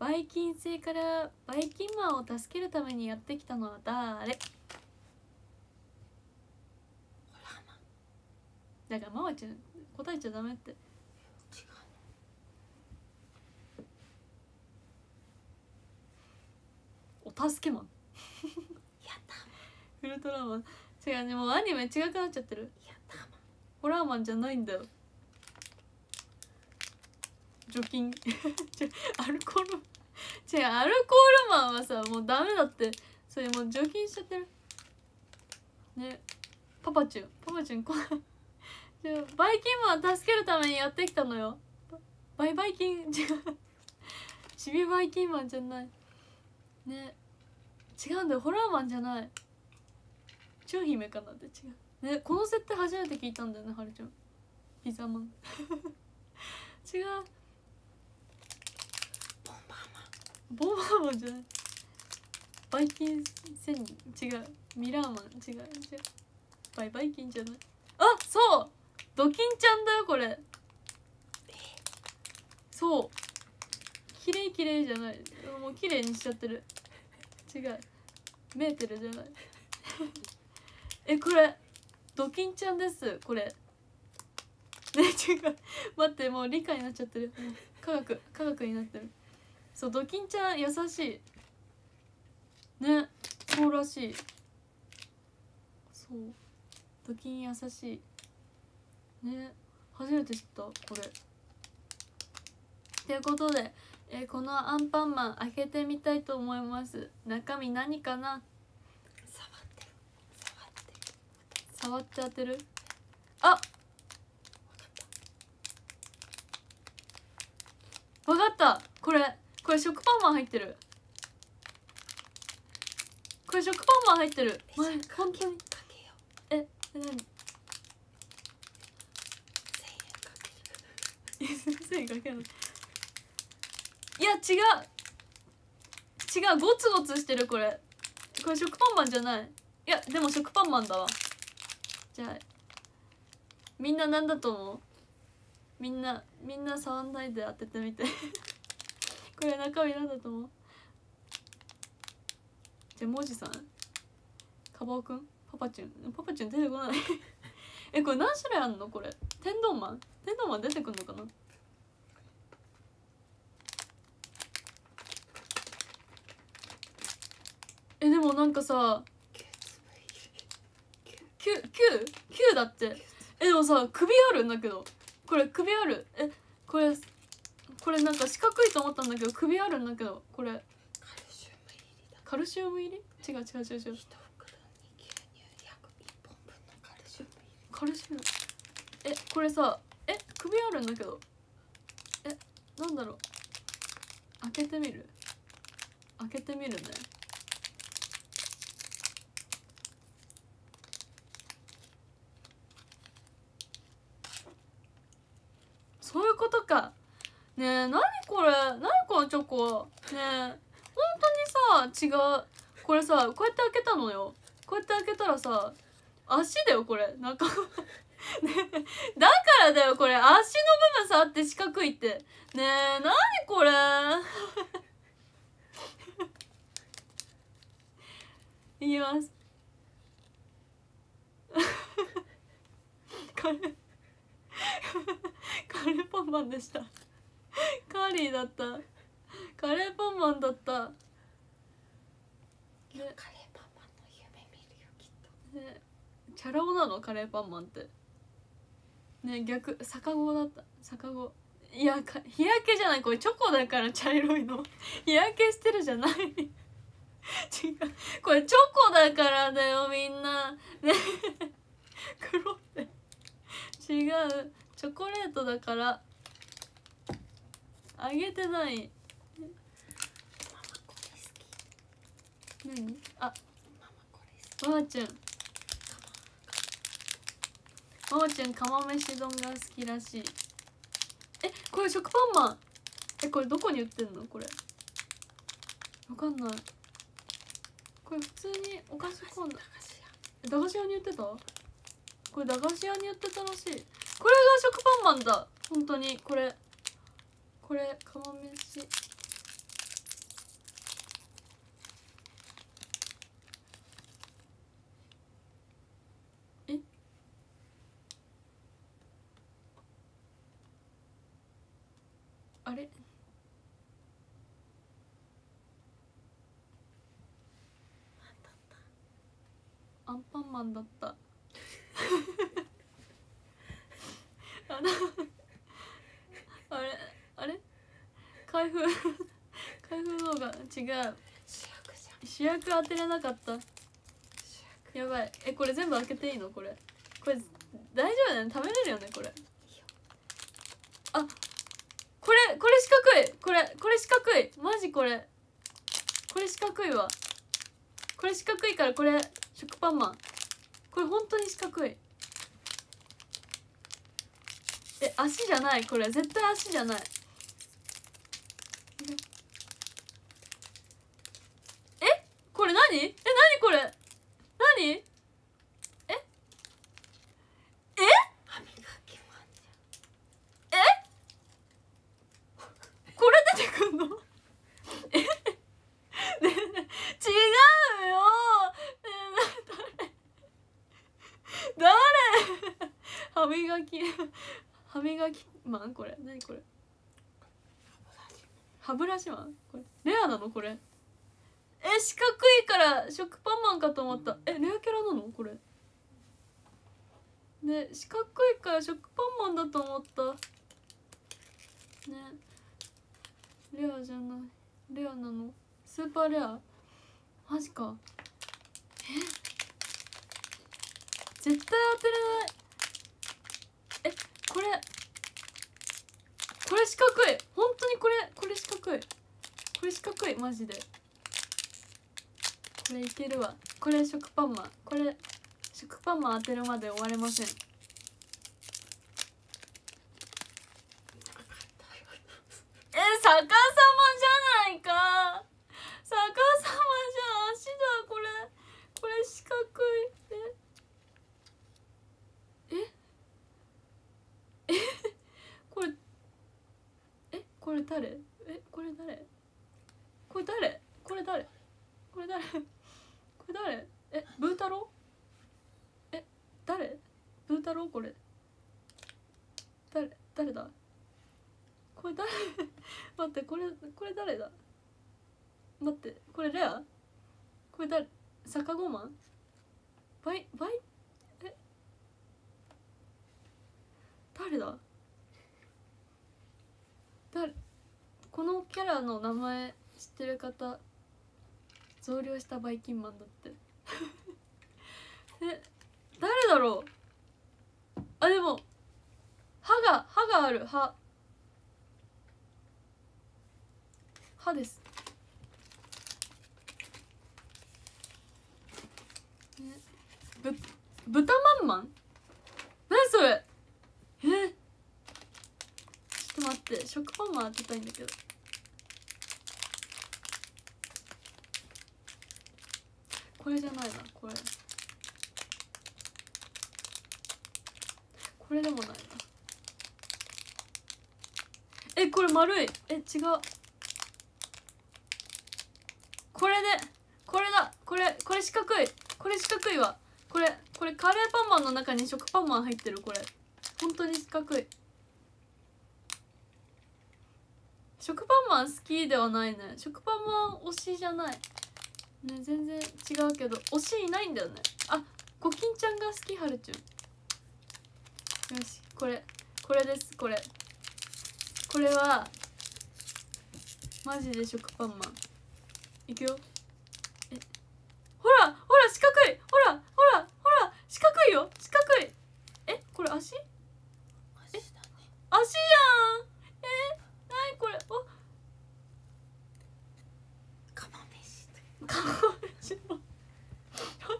バイキン星からバイキンマンを助けるためにやってきたのは誰？ホラーマンだからママちゃん答えちゃダメって。違う。お助けマン。やった。ウルトラマン。違うね。もうアニメ違くなっちゃってる。やった。ホラーマンじゃないんだよ。除菌。アルコール違うアルコールマンはさもうダメだって。それもう除菌しちゃってる。ね。パパチュンパパチュンこじゃあバイキンマン助けるためにやってきたのよ。バイバイキン。違う。チビバイキンマンじゃない。ね。違うんだよ。ホラーマンじゃない。超姫かなって違う。ね。この設定初めて聞いたんだよねはるちゃん。ピザマン。違うボンバーマンボンバーマンじゃない。バイキン仙人違う。ミラーマン違う。違うバイバイキンじゃない。あそう。ドキンちゃんだよこれ。そう。綺麗綺麗じゃない。もう綺麗にしちゃってる。違う。メーテルじゃない。えこれドキンちゃんですこれ。ね違う。待ってもう理解になっちゃってる。科学科学になってる。そうドキンちゃん優しい。ねそうらしい。そう。ドキン優しい。ね初めて知ったこれ。ということで、えーこのアンパンマン開けてみたいと思います。中身何かな？触ってる。触触って当てる？あ！わかった。これ。これ食パンマン入ってる。これ食パンマン入ってる。前本当にええ何？う1000円かける いや違う。違う。ゴツゴツしてるこれ。これ食パンマンじゃない。いやでも食パンマンだわ。じゃあみんな何だと思う？みんなみんな触んないで当ててみてこれ中身何だと思う。じゃあもじさん。カバオくん？パパチュン。パパチュン出てこない。えこれ何種類あんの？これ。天丼マン？天丼マン出てくんのかな？えでもなんかさ9粒入れ9 9 9だって。えでもさ首あるんだけど。これ首ある。えこれこれなんか四角いと思ったんだけど首あるんだけどこれ。カルシウム入りだ。カルシウム入り？違う違う違う違う。一袋に牛乳約1本分のカルシウム入り。カルシウム。えこれさえ首あるんだけどえなんだろう。開けてみる？開けてみるね。そういうことかねえ何これ？何このチョコ？ねえ本当にさ違う。これさこうやって開けたのよ。こうやって開けたらさ足だよこれ。なんかねだからだよこれ。足の部分触って四角いって。ねえ何これ？いきます。カレーカレーパンマンでしたカーリーだった。カレーパンマンだった。ねカレーパンマンの夢見るよきっと。ね。チャラ男なの？カレーパンマンって。ね逆逆子だった。逆子いやか日焼けじゃない。これチョコだから茶色いの。日焼けしてるじゃない。違う。これチョコだからだよみんな。ね。黒って。違う。チョコレートだからあげてない。何？あ。ママこれ好き。ママちゃん。ママちゃん釜飯丼が好きらしい。えこれ食パンマン？えこれどこに売ってんの？これ。わかんない。これ普通にお菓子コーナー。駄菓子屋。え駄菓子屋に売ってた？これ駄菓子屋に売ってたらしい。これが食パンマンだ。本当に。これこれ釜飯。え？あれ？アンパンマンだった。あのあれあれ開封。開封動画。違う。主役じゃん。主役当てれなかった。主役。やばい。えこれ全部開けていいの？これ。これ大丈夫だよね？食べれるよね？これ。あこれこれ四角い。これこれ四角い。マジこれ。これ四角いわ。これ四角いからこれ食パンマン。これ本当に四角い。え足じゃない。これ。絶対足じゃないえこれ何え何これ何歯磨きマンじこれ出てくんのえねえねえ違うよねえ誰誰歯磨き歯磨きマンこれ何これ歯ブラシマンこれレアなのこれえ四角いから食パンマンかと思ったえレアキャラなのこれね四角いから食パンマンだと思ったねレアじゃないレアなのスーパーレアマジかえ絶対当てれないえこれこれ四角い。本当にこれこれ四角い。これ四角いマジで。これいけるわ。これ食パンマ。ンこれ食パンマン当てるまで終われません。え逆さまじゃないか逆さまじゃん足だこれこれ四角いえええこれえこれ誰？えこれ誰？これ誰？これ誰？これ誰？これ誰？えブー太郎え誰？ブー太郎これ。誰？誰だ？これ誰？待ってこれこれ誰だ？待ってこれレア？これ誰？坂ゴマン？バイバイ？え？誰だ？誰？このキャラの名前知ってる方増量したバイキンマンだって。え誰だろう？あでも歯が歯がある。歯。歯です。ねぶ豚まんまん何それえちょっと待って食パンマン当てたいんだけど。これじゃないなこれ。これでもないなえこれ丸い。え違う。これでこれだ。これこれ四角い。これ四角いわ。これこれカレーパンマンの中に食パンマン入ってるこれ。本当に四角い食パンマン好きではないね。食パンマン推しじゃない。ね全然違うけど推しいないんだよね。あコキンちゃんが好きはるちゅん。よしこれ。これですこれ。これはマジで食パンマン。いくよえほらほら四角いほらほらほら四角いよ四角いえこれ足足だね足じゃんえなにこれお釜飯ってかわいい待っ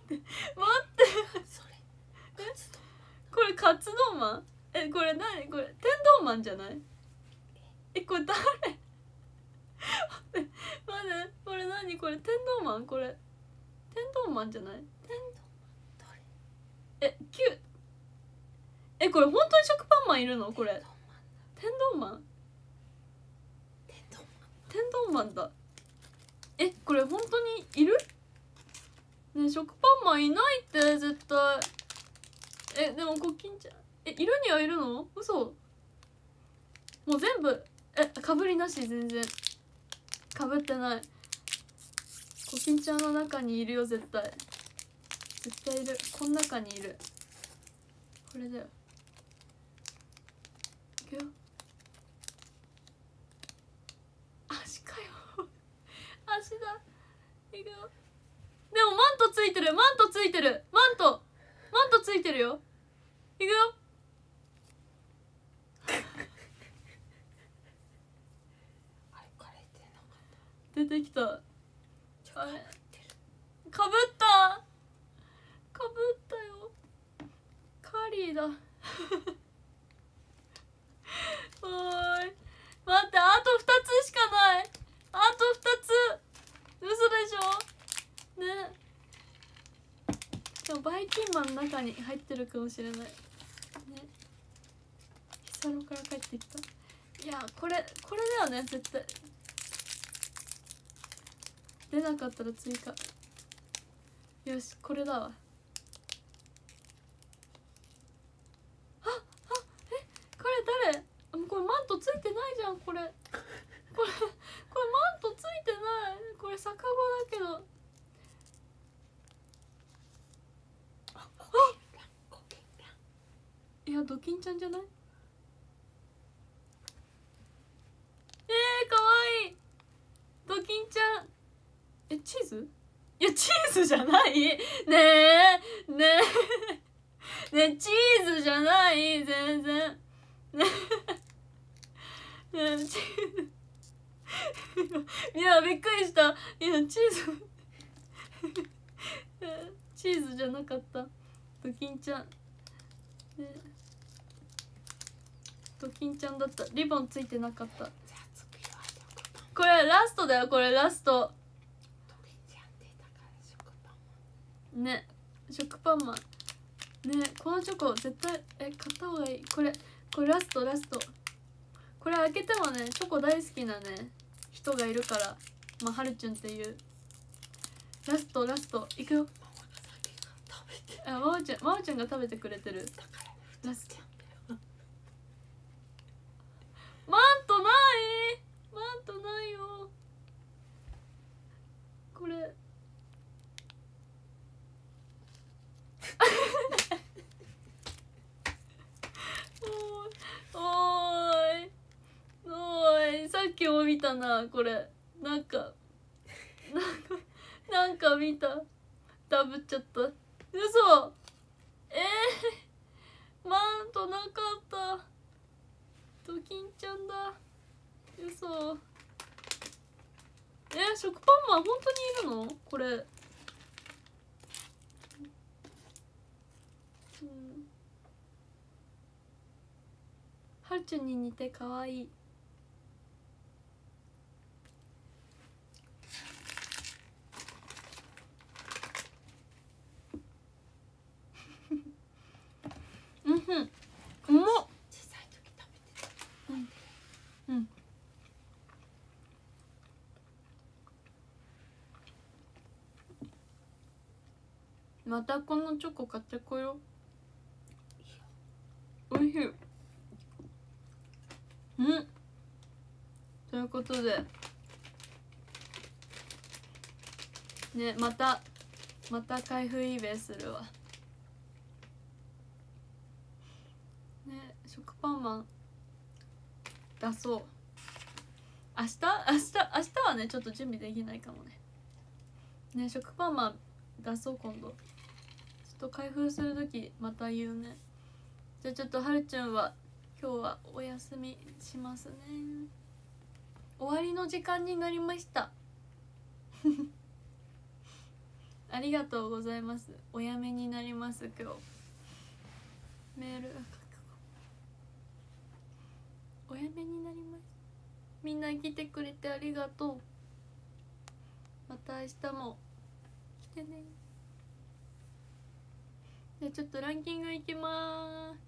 て待ってそれカツ丼これカツ丼マンえこれ何これ天丼マンじゃないえこれ誰待って待ってこれ何これ天丼マンこれ天丼マンじゃない天どれえキュえこれ本当に食パンマンいるのこれ。天丼マン。天丼天丼マンだ。えこれ本当にいる？ね食パンマンいないって絶対。えでもコキンちゃんえいるにはいるの？嘘。もう全部。えかぶりなし全然。かぶってない。コキンちゃんの中にいるよ絶対。絶対いる。この中にいるこれだよいくよ足かよ足だいくよでもマントついてるマントついてるマントマントついてるよいくよあれカレーってなかっ出てきたたちょあれっと待ってるかぶったかぶったよカリーだおーい待ってあと2つしかないあと2つ嘘でしょねでもバイキンマンの中に入ってるかもしれない。ね。ヒサロから帰ってきた。いやこれこれだよね絶対。出なかったら追加。よしこれだわああえこれ誰あもうこれマントついてないじゃんこれこれこれマントついてないこれ逆子だけどあコケランコケランいやドキンちゃんじゃないえー、かわいいドキンちゃんえチーズいやチーズじゃないねえねえねチーズじゃない全然ねねチーズいやびっくりしたいやチーズチーズじゃなかったドキンちゃんねドキンちゃんだったリボンついてなかった。これラストだよこれラスト。ね食パンマンねこのチョコ絶対え買った方がいい。これこれラストラスト。これ開けてもねチョコ大好きなね人がいるからまあはるちゅんっていう。ラストラスト。いくよ。あまおちゃんまおちゃんが食べてくれてるだからラストちゃんだよマントないマントないよこれおーいおーいおーいさっきも見たなこれ。なんかなんかなんか見た。ダブっちゃった。嘘。えー、マントなかった。ドキンちゃんだ。嘘。え食パンマン本当にいるの？これ。うん。はるちゃんに似て可愛いうんふんうまっ小さい時食べてたまたこのチョコ買ってこよう。おいしい。うん。ということで。ねまたまた開封イベするわ。ね食パンマン出そう。明日明日明日はねちょっと準備できないかもね。ね食パンマン出そう今度。と開封する時また言うね。じゃあちょっとはるちゃんは今日はお休みしますね。終わりの時間になりました。ありがとうございます。おやめになります今日。メールおやめになります。みんな来てくれてありがとう。また明日も来てね。じゃあちょっとランキングいきまーす。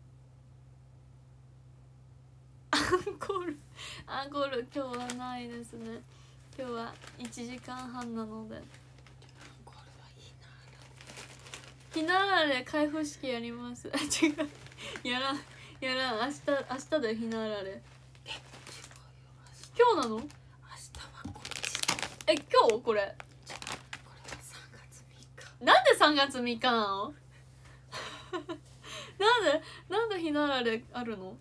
アンコール。アンコール今日はないですね。今日は1時間半なので。ひなあられ開封式やります。あ違う。やらん。やらん。明日明日だよひなあら今日なの？明日はこっち。え今日？これ。これは3月3日。なんで3月3日なの？なんでなんでひなあられあるの？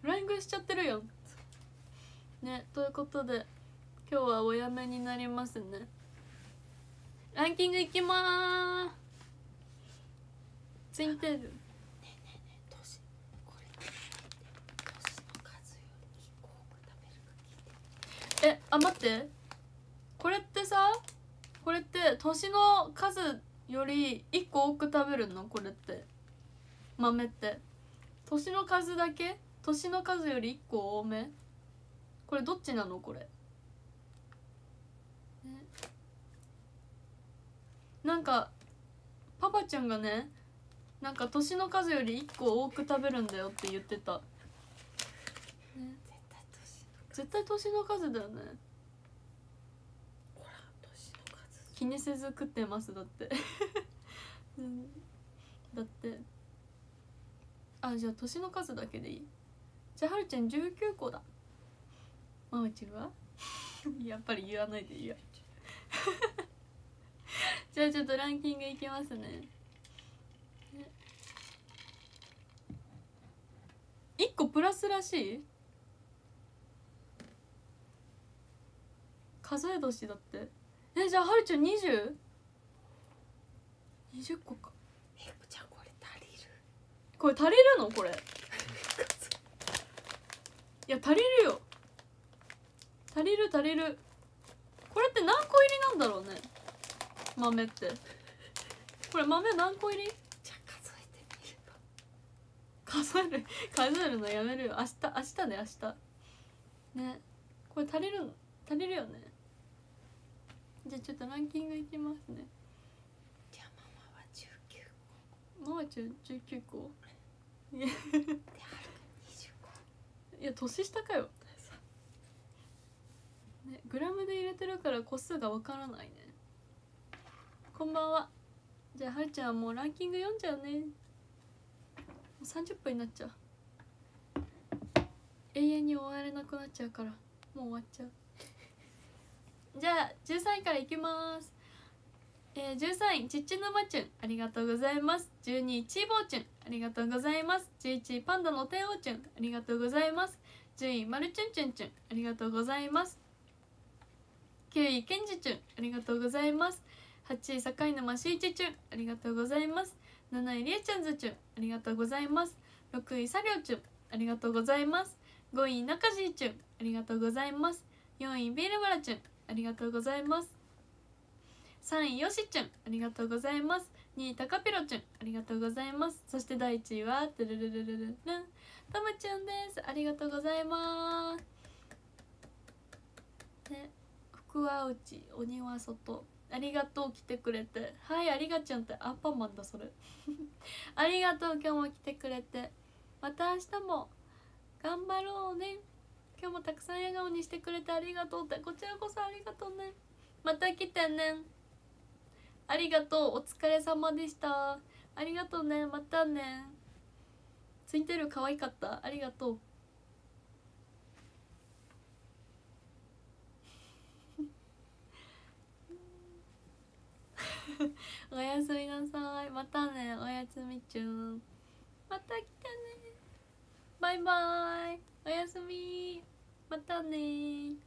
フライング。しちゃってるよ。ねということで今日はおやめになりますね。ランキングいきまーす。ツインテール。ねえねえねえ年これ年の数より1個多く食べるか聞いて。えあ待って。これってさこれって年の数より1個多く食べるの？これって。豆って。年の数だけ？年の数より1個多め？これどっちなの？これ、ね、なんかパパちゃんがねなんか年の数より1個多く食べるんだよって言ってた、ね、絶対年の絶対年の数だよねほら年の数気にせず食ってますだって、うん、だって。あじゃあ年の数だけでいい。じゃあはるちゃん19個だ。まおちんは やっぱり言わないでいいやじゃあちょっとランキングいきますね。ね1個プラスらしい？数え年だって。えじゃあはるちゃん 20? 20個か。えじゃあこれ足りる？これ足りるの？これ。いや足りるよ。足りる足りる。これって何個入りなんだろうね？豆って。これ豆何個入り？じゃあ数えてみる数える？数えるのやめるよ。明日明日ね明日。ね。これ足りる足りるよねじゃあちょっとランキングいきますね。じゃあママは19ママちゃん19個個ではるくん20個。いや年下かよ、ね、グラムで入れてるから個数がわからないね。こんばんは。じゃあはるちゃんはもうランキング読んじゃうね。もう30分になっちゃう。永遠に終われなくなっちゃうからもう終わっちゃうじゃあ13位からいきます。えー、13位ちっちのまちゅんありがとうございます。12位ちーぼーちゅんありがとうございます。11位パンダの帝王ちゅんありがとうございます。10位まるちゅんちゅんちゅんありがとうございます。9位けんじちゅんありがとうございます。8位境沼しいちちゅんありがとうございます。7位りえちゃんずちゅんありがとうございます。6位さりょうちゅんありがとうございます。5位なかじいちゅんありがとうございます。4位ビールバラちゅんありがとうございます。3位よしちゅんありがとうございます。2位たかぴろちゅんありがとうございます。そして第1位はトゥルルルルルルン。たまちゅんです。ありがとうございます。ね。福は内鬼は外。ありがとう来てくれて。はいありがちゃんって。アンパンマンだそれ。ありがとう今日も来てくれて。また明日も。頑張ろうね。今日もたくさん笑顔にしてくれてありがとう。ってこちらこそありがとうね。また来てね。ありがとう。お疲れ様でした。ありがとうね。またね。ついてる可愛かった。ありがとう。おやすみなさい。またね。おやすみちゅん。また来てね。バイバイ。おやすみ。またね